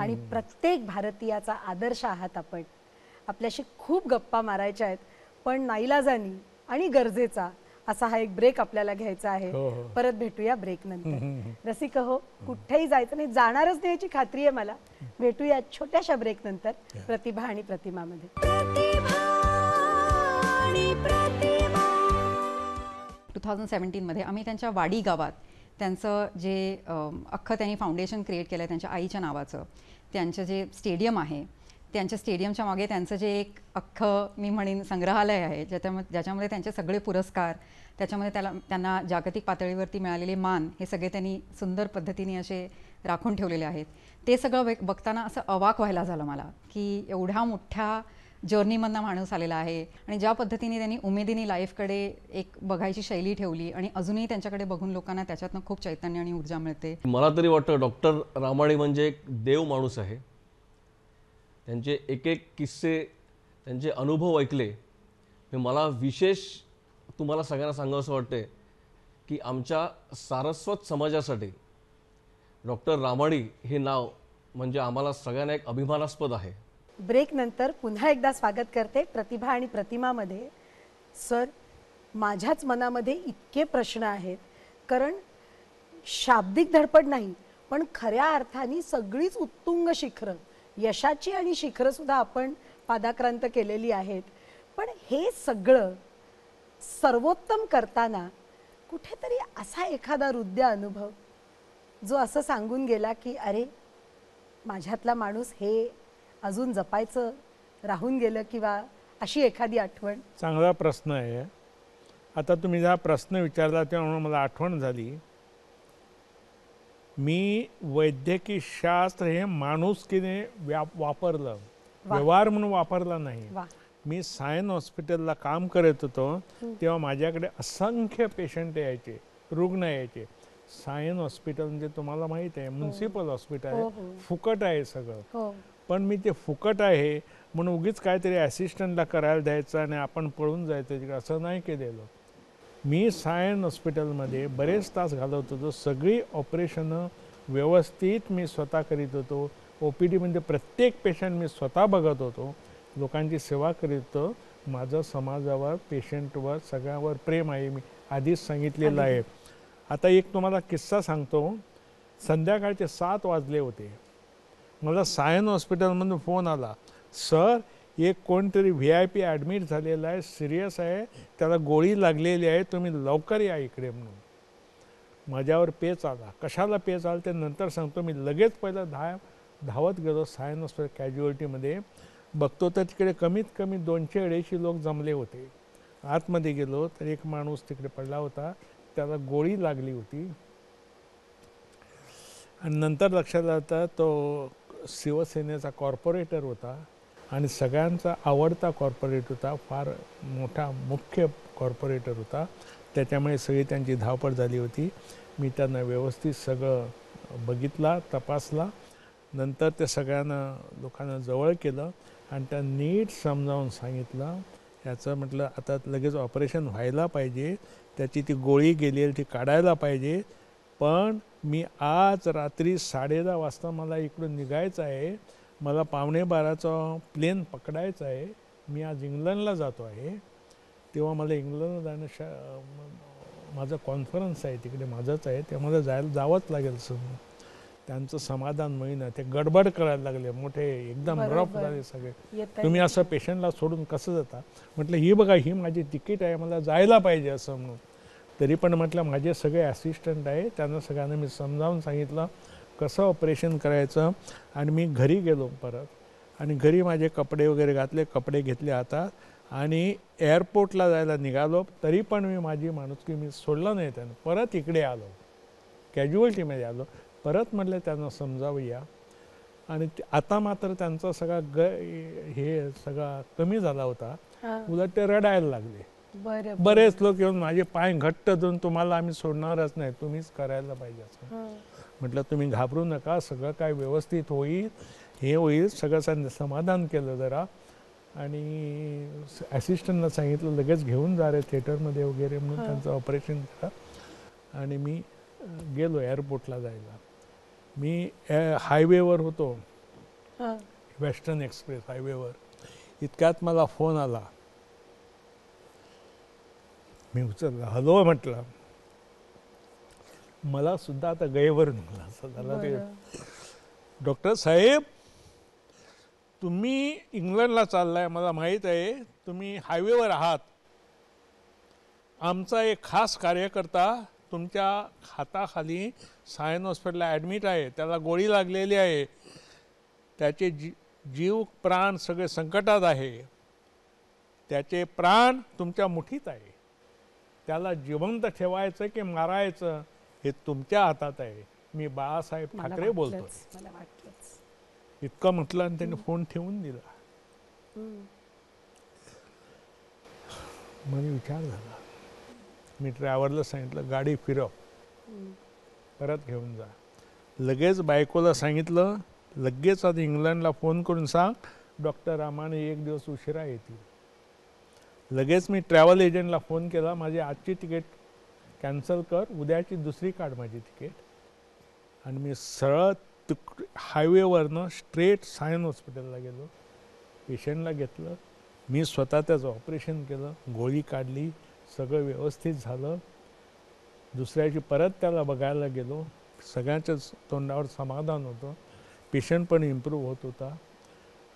आणि प्रत्येक भारतीयाचा आदर्श आहात आपण. आपल्याशी खूप गप्पा मारायच्या आहेत. पण नाईलाजानी आणि गरजेचा असा हा एक ब्रेक आपल्याला घ्यायचा आहे. हो, हो. परत भेटूया ब्रेक नंतर. रसिक हो कुठेही जायचं नाही जाणारच नाही याची खात्री आहे मला. भेटूया छोट्याशा ब्रेक नंतर प्रतिभा आणि प्रतिमामध्ये. प्रतिभा आणि प्रतिमा टू थाउजंड सेवन्टीनमध्ये आम्ही त्यांच्या वाडी गावात त्यांचं जे अख्खं त्यांनी फाउंडेशन क्रिएट केलं आहे त्यांच्या आईच्या नावाचं त्यांचं जे स्टेडियम आहे त्यांच्या स्टेडियमच्या मागे त्यांचं जे एक अख्खं मी म्हणेन संग्रहालय आहे ज्याच्यामध्ये ज्याच्यामध्ये त्यांचे सगळे पुरस्कार त्याच्यामध्ये त्याला त्यांना जागतिक पातळीवरती मिळालेले मान हे सगळे त्यांनी सुंदर पद्धतीने असे राखून ठेवलेले आहेत. ते सगळं वेग बघताना असं अवाक व्हायला झालं मला की एवढ्या मोठ्या जर्नीमधनं माणूस आलेला आहे आणि ज्या पद्धतीने त्यांनी उमेदीने लाईफकडे एक बघायची शैली ठेवली आणि अजूनही त्यांच्याकडे बघून लोकांना त्याच्यातनं खूप चैतन्य आणि ऊर्जा मिळते. मला तरी वाटतं डॉक्टर रामाणे म्हणजे एक देव माणूस आहे. त्यांचे एक एक किस्से त्यांचे अनुभव ऐकले हे मला विशेष तुम्हाला सगळ्यांना सांगावं असं वाटते की आमच्या सारस्वत समाजासाठी डॉक्टर रामाणी हे नाव म्हणजे आम्हाला सगळ्यांना एक अभिमानास्पद आहे. ब्रेक नंतर पुन्हा एकदा स्वागत करते प्रतिभा आणि प्रतिमामध्ये. सर माझ्याच मनामध्ये इतके प्रश्न आहेत. कारण शाब्दिक धडपड नाही पण खऱ्या अर्थाने सगळीच उत्तुंग शिखरं. यशाची आणि शिखरं सुद्धा आपण पादाक्रांत केलेली आहेत. पण हे सगळं सर्वोत्तम करताना कुठेतरी असा एखादा हृदय अनुभव जो असं सांगून गेला की अरे माझ्यातला माणूस हे अजून जपायचं राहून गेलं किंवा अशी एखादी आठवण? चांगला प्रश्न आहे. आता तुम्ही हा प्रश्न विचारला तेव्हा मला आठवण झाली. मी वैद्यकीय शास्त्र हे माणुसकीने व्या वापरलं. व्यवहार म्हणून वापरला नाही. मी सायन हॉस्पिटलला काम करत होतो हं. तेव्हा माझ्याकडे असंख्य पेशंट यायचे रुग्ण यायचे. सायन हॉस्पिटल म्हणजे तुम्हाला माहीत आहे म्युन्सिपल हॉस्पिटल हो, आहे. हो. फुकट आहे सगळं. हो. पण मी ते फुकट आहे म्हणून उगीच काहीतरी असिस्टंटला करायला द्यायचं आणि आपण पळून जायचं तिकडे. असं नाही केलेलं. मी सायन हॉस्पिटलमध्ये बरेच तास घालवत होतो. सगळी ऑपरेशनं व्यवस्थित मी स्वतः करीत होतो. ओ पी डीमध्ये प्रत्येक पेशंट मी स्वतः बघत होतो. लोकांची सेवा करीत होतो. माझं समाजावर पेशंटवर सगळ्यावर प्रेम आहे. मी आधीच सांगितलेलं आहे. आता एक तुम्हाला किस्सा सांगतो. संध्याकाळचे सात वाजले होते. मला सायन हॉस्पिटलमधून फोन आला. सर एक कोणतरी व्ही आय पी ॲडमिट झालेला आहे सिरियस आहे त्याला गोळी लागलेली आहे तुम्ही लवकर या इकडे म्हणून. माझ्यावर पेच आला. कशाला पेच आला ते नंतर सांगतो. मी लगेच पहिलं धा धावत गेलो सायन हॉस्पिटल कॅज्युअलिटीमध्ये बघतो तर तिकडे कमीत कमी दोनशे अडीचशे लोक जमले होते. आतमध्ये गेलो तर एक माणूस तिकडे पडला होता. त्याला गोळी लागली होती. आणि नंतर लक्षात आता तो शिवसेनेचा कॉर्पोरेटर होता. आणि सगळ्यांचा आवडता कॉर्पोरेट होता फार मोठा मुख्य कॉर्पोरेटर होता. त्याच्यामुळे सगळी त्यांची धावपळ झाली होती. मी त्यांना व्यवस्थित सगळं बघितला तपासला. नंतर त्या सगळ्यांना लोकांना जवळ केलं आणि त्या नीट समजावून सांगितलं. याचं म्हटलं आता लगेच ऑपरेशन व्हायला पाहिजे. त्याची ती गोळी गेली ती काढायला पाहिजे. पण मी आज रात्री साडेदहा वाजता मला इकडून निघायचं आहे. मला पावणे बाराचा प्लेन पकडायचा आहे. मी आज इंग्लंडला जातो आहे. तेव्हा मला इंग्लंडला जाणं शा माझं कॉन्फरन्स आहे. तिकडे माझंच आहे. ते मला जायला जावंच लागेल समोर त्यांचं समाधान होईना. ते गडबड करायला लागले. मोठे एकदम रफ. झाले सगळे. तुम्ही असं पेशंटला सोडून कसं जाता? म्हटलं ही बघा ही माझी तिकीट आहे. मला जायला पाहिजे असं म्हणून. तरी पण म्हटलं माझे सगळे असिस्टंट आहे. त्यांना सगळ्यांना मी समजावून सांगितलं. कसं ऑपरेशन करायचं? आणि मी घरी गेलो परत. आणि घरी माझे कपडे वगैरे घातले कपडे घेतले हातात आणि एअरपोर्टला जायला निघालो तरी पण मी माझी माणुसकी मी सोडलं नाही त्यानं. परत इकडे आलो. कॅज्युअलिटीमध्ये आलो. परत म्हटलं त्यांना समजावूया. आणि आता मात्र त्यांचा सगळा ग हे सगळा कमी झाला होता. उलट ते रडायला लागले. बरं बरेच लोक येऊन माझे पाय घट्ट धरून तुम्हाला आम्ही सोडणारच नाही. तुम्हीच करायला पाहिजे असं. म्हटलं तुम्ही घाबरू नका सगळं काय व्यवस्थित होईल हे होईल सगळं समाधान केलं जरा. आणि असिस्टंटला सांगितलं लगेच घेऊन जा रे थिएटरमध्ये वगैरे म्हणून. त्यांचं ऑपरेशन करा आणि मी गेलो एअरपोर्टला जायला. मी हायवेवर होतो. वेस्टर्न एक्सप्रेस हायवेवर इतक्यात मला फोन आला. मी उचलला. हॅलो म्हटलं. मला सुद्धा आता गयवर मला असं झालं. ते. डॉक्टर साहेब तुम्ही इंग्लंडला चाललाय मला माहीत आहे तुम्ही हायवेवर आहात. आमचा एक खास कार्यकर्ता तुमच्या हाताखाली सायन हॉस्पिटलला ॲडमिट आहे त्याला गोळी लागलेली आहे. त्याचे जी जीव प्राण सगळे संकटात आहे. त्याचे प्राण तुमच्या मुठीत आहे. त्याला जिवंत ठेवायचं की मारायचं? हे तुमच्या हातात आहे. मी बाळासाहेब ठाकरे वाटलंच इतकं म्हटलं आणि त्यांनी फोन ठेवून दिला. मला विचार झाला. मी ड्रायव्हरला सांगितलं गाडी फिरव. परत घेऊन जा. लगेच बायकोला सांगितलं लगेच आता इंग्लंडला फोन करून सांग डॉक्टर रामाने एक दिवस उशिरा येतील. लगेच मी ट्रॅव्हल एजंटला फोन केला माझी आजची तिकीट कॅन्सल कर उद्याची दुसरी काढ माझी तिकीट. आणि मी सरळ तिक हायवेवरनं स्ट्रेट सायन हॉस्पिटलला गेलो. पेशंटला घेतलं. मी स्वतः त्याचं ऑपरेशन केलं. गोळी काढली. सगळं व्यवस्थित झालं. दुसऱ्याची परत त्याला बघायला गेलो. सगळ्यांच्याच तोंडावर समाधान होतं. पेशंट पण इम्प्रूव्ह होत होता.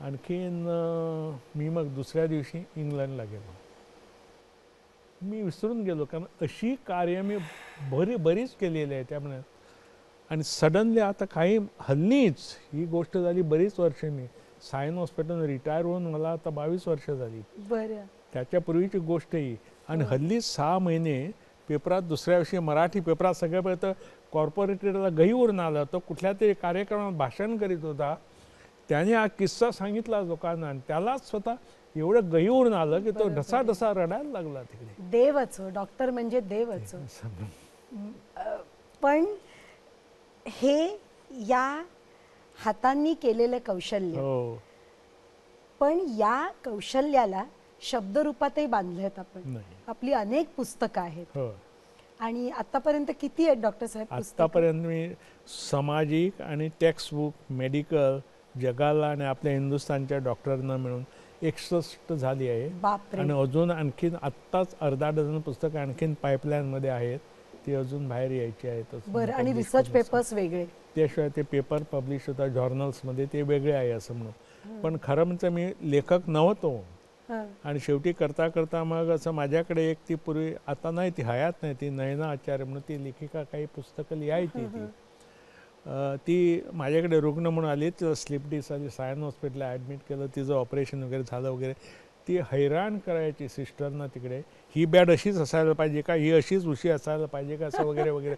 आणखीन मी मग दुसऱ्या दिवशी इंग्लंडला गेलो. मी विसरून गेलो. कारण अशी कार्य मी बरी बरीच केलेली आहे त्यामुळे. आणि सडनली आता काही हल्लीच ही गोष्ट झाली बरीच वर्ष मी. सायन हॉस्पिटल रिटायर होऊन मला आता बावीस वर्ष झाली. त्याच्यापूर्वीची गोष्ट ही. आणि हल्ली सहा महिने पेपरात दुसऱ्या दिवशी मराठी पेपरात सगळ्यापर्यंत कॉर्पोरेटेडला गहीवरून आला तो कुठल्या तरी कार्यक्रमात भाषण करीत होता. त्याने हा किस्सा सांगितला लोकांना आणि त्यालाच स्वतः एवढं गहीवरून आलं की तो. ढसा ढसा रडायला लागला तिकडे देवच हो डॉक्टर म्हणजे देवच हो. पण हे या हातांनी केलेलं कौशल्य हो पण या कौशल्याला शब्दरूपातही बांधलेत आपण आपली अनेक पुस्तकं आहेत हो आणि आतापर्यंत किती आहेत डॉक्टर साहेब पुस्तकं? आत्तापर्यंत मी सामाजिक आणि टेक्स्टबुक मेडिकल जगाला आणि आपल्या हिंदुस्थानच्या डॉक्टरांना मिळून एकसष्ट झाली आहे. आणि अजून आणखीन आत्ताच अर्धा डझन पुस्तकं आणखीन पाईपलाईनमध्ये आहेत. ती अजून बाहेर यायची आहेत बरं आणि रिसर्च. पेपर्स वेगळे? त्याशिवाय ते पेपर पब्लिश होतात जॉर्नल्समध्ये ते वेगळे आहे असं म्हणून. पण खरं म्हणजे मी लेखक नव्हतो. आणि शेवटी करता करता मग असं माझ्याकडे एक ती पूर्वी आता नाही ती हयात नाही ती नयना आचार्य म्हणून ती लेखिका काही पुस्तकं लिहायची ती. ती माझ्याकडे रुग्ण म्हणून आली तिला स्लिप डिस आली सायन हॉस्पिटलला ॲडमिट केलं. तिचं ऑपरेशन वगैरे झालं वगैरे. ती हैराण करायची सिस्टरना तिकडे. ही बॅड अशीच असायला पाहिजे का? ही अशीच उशी असायला पाहिजे का? असं वगैरे वगैरे.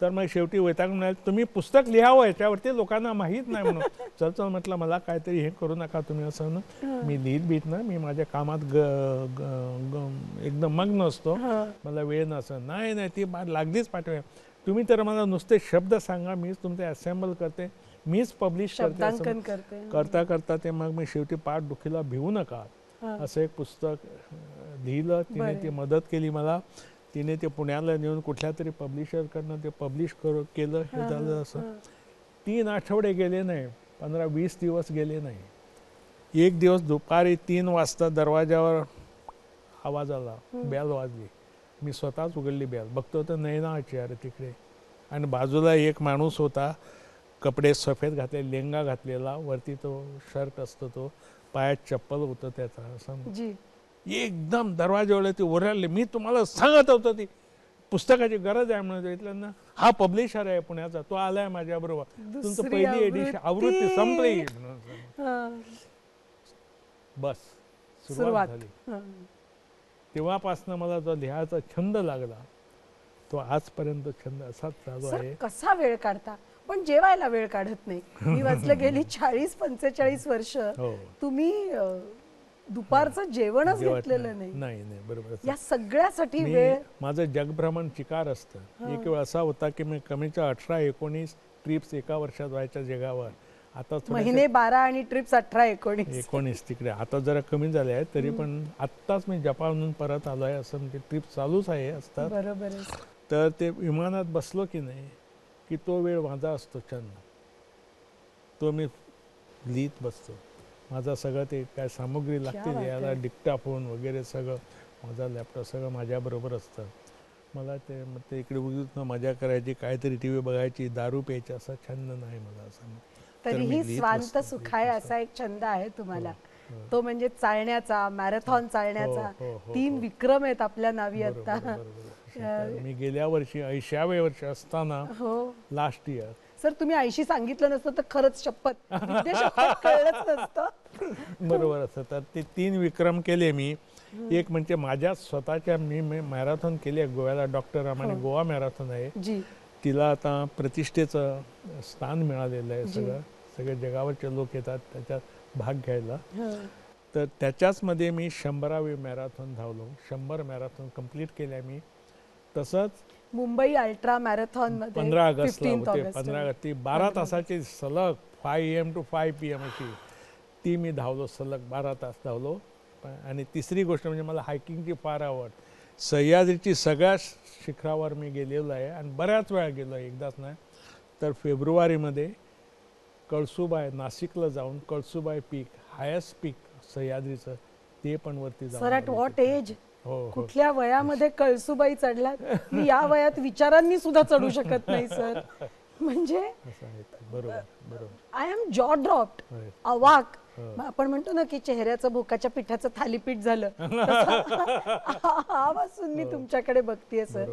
तर मग शेवटी वैतागून म्हणाले तुम्ही पुस्तक लिहावं? याच्यावरती लोकांना माहीत नाही म्हणून. चल चल म्हटलं मला काहीतरी हे करू नका तुम्ही असं ना मी लिहित बीत ना मी माझ्या कामात ग ग- ग- एकदम मग्न असतो. मला वेळ नसं नाही नाही ती लागलीच पाठवे तुम्ही तर मला नुसते शब्द सांगा मीच तुमचे असेंबल करते मीच पब्लिश करते करते करता करता ते मग मी शेवटी पाठ दुखीला भिवू नका. असं एक पुस्तक लिहिलं तिने. ती मदत केली मला तिने ते पुण्याला नेऊन कुठल्या तरी पब्लिशरकडनं ते पब्लिश करू केलं हे झालं असं. तीन आठवडे गेले नाही पंधरा वीस दिवस गेले नाही एक दिवस दुपारी तीन वाजता दरवाजावर आवाज आला. बेल वाजली मी स्वतःच उघडली बेल. बघतो तर नैना आचार्य तिकडे. आणि बाजूला एक माणूस होता कपडे सफेद घातले लेंगा घातलेला वरती तो शर्ट असतो तो पायात चप्पल होतं त्याचा असं. जी. एकदम दरवाजावर ते ओरडले. मी तुम्हाला सांगत होतो ती. पुस्तकाची गरज आहे म्हणून इथल्या ना. हा पब्लिशर आहे पुण्याचा तो आलाय माझ्याबरोबर. तुमचं पहिली एडिशन आवृत्ती. संपली. म्हणून. बस. सुरुवात झाली. तेव्हापासनं मला जो लिहायचा छंद लागला तो आजपर्यंत छंद असाच चालू आहे. कसा वेळ काढता? पण जेवायला वेळ काढत नाही. मी वाचलं गेली चाळीस पंचेचाळीस वर्ष. हो. तुम्ही दुपारचं जेवणच जेवत घेतलेलं नाही. नाही. नाही बरोबर. या सगळ्यासाठी वेळ माझं जगभ्रमण चिकार असतं. हा. एक वेळ असा होता की मी कमीच्या अठरा एकोणीस ट्रिप्स एका वर्षात व्हायच्या जगावर. आता महिने बारा आणि ट्रिप्स अठरा एकोणीस. एकोणीस तिकडे. आता जरा कमी झाले आहेत तरी पण आत्ताच मी जपानहून परत आलो आहे असं म्हणजे ट्रिप चालूच आहे असतात. बरोबर. तर ते विमानात बसलो की नाही की तो वेळ माझा असतो छंद. तो मी लिहित बसतो. माझा सगळं ते काय सामुग्री लागते याला आहे. डिक्टाफोन वगैरे सगळं माझा लॅपटॉप सगळं माझ्याबरोबर असतं. मला ते मग ते इकडे उगीच मजा करायची काहीतरी टी व्ही बघायची दारू प्यायची असा छंद नाही मला असं तरीही स्वांत सुखाय असा एक छंद आहे तुम्हाला. हो. तो म्हणजे चालण्याचा मॅरेथॉन चालण्याचा. हो, हो, हो, तीन हो. विक्रम आहेत आपल्या नावी आता. मी गेल्या वर्षी ऐंशाव्या वर्षी असताना हो. लास्ट इयर सर तुम्ही ऐंशी सांगितलं नसतं तर खरंच शपथ. कळलंच नसतं. बरोबर असं तर ते तीन विक्रम केले मी. एक म्हणजे माझ्या स्वतःच्या मी मॅरेथॉन केली गोव्याला डॉक्टर रामाने हो. गोवा मॅरेथॉन आहे. जी. तिला आता प्रतिष्ठेचं स्थान मिळालेलं आहे. सगळं. सगळे जगावरचे लोक येतात त्याच्यात भाग घ्यायला. तर त्याच्याचमध्ये मी शंभरावी मॅरेथॉन धावलो. शंभर मॅरेथॉन कंप्लीट केल्या मी. तसंच मुंबई अल्ट्रा मॅरेथॉनमध्ये पंधरा ऑगस्टला 15th होते ऑगस्ट. पंधरा ऑगस्ट. ती बारा तासाची सलग five AM to five PM अशी ती मी धावलो सलग बारा तास धावलो. आणि तिसरी गोष्ट म्हणजे मला हायकिंगची फार आवड. सह्याद्रीची सगळ्या शिखरावर मी गेलेलो आहे आणि बऱ्याच वेळा गेलो आहे एकदाच नाही तर फेब्रुवारीमध्ये कळसुबाई नाशिकला जाऊन कळसुबाई पीक हायस्ट पीक सह्याद्रीचं ते पण वरती जाऊन सर ॲट तिथे. एज हो कुठल्या वयामध्ये कळसुबाई चढलात मी या वयात विचारांनी सुद्धा चढू शकत नाही सर म्हणजे. बरोबर बरोबर आय एम जॉ ड्रॉप्ड होय. अवाक. मग आपण म्हणतो ना की चेहऱ्याचं भोकाच्या पिठाचं थालीपीठ झालं. आवाजून मी तुमच्याकडे बघतीये सर.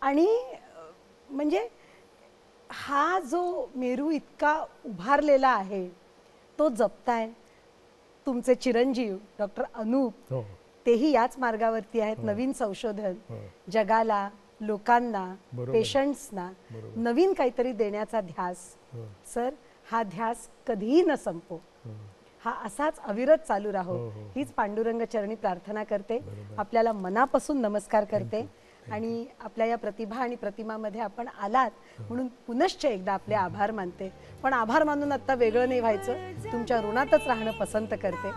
आणि म्हणजे हा जो मेरू इतका उभारलेला आहे तो जपताय तुमचे चिरंजीव डॉक्टर अनूप हो. तेही याच मार्गावरती आहेत नवीन संशोधन. हो. जगाला लोकांना. पेशंट्सना. नवीन काहीतरी देण्याचा ध्यास. हो. सर हा ध्यास कधीही न संपो. हो हा असाच अविरत चालू राहो. हो, हो. हीच पांडुरंग चरणी प्रार्थना करते. आपल्याला मनापासून नमस्कार करते. आणि आपल्या या प्रतिभा आणि प्रतिमामध्ये आपण आलात हो. म्हणून पुनश्च एकदा आपले आभार मानते. पण आभार मानून आता वेगळं नाही व्हायचं. तुमच्या ऋणातच राहणं पसंत करते.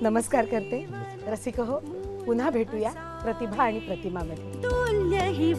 नमस्कार करते. रसिक हो पुन्हा भेटूया प्रतिभा आणि प्रतिमामध्ये. हि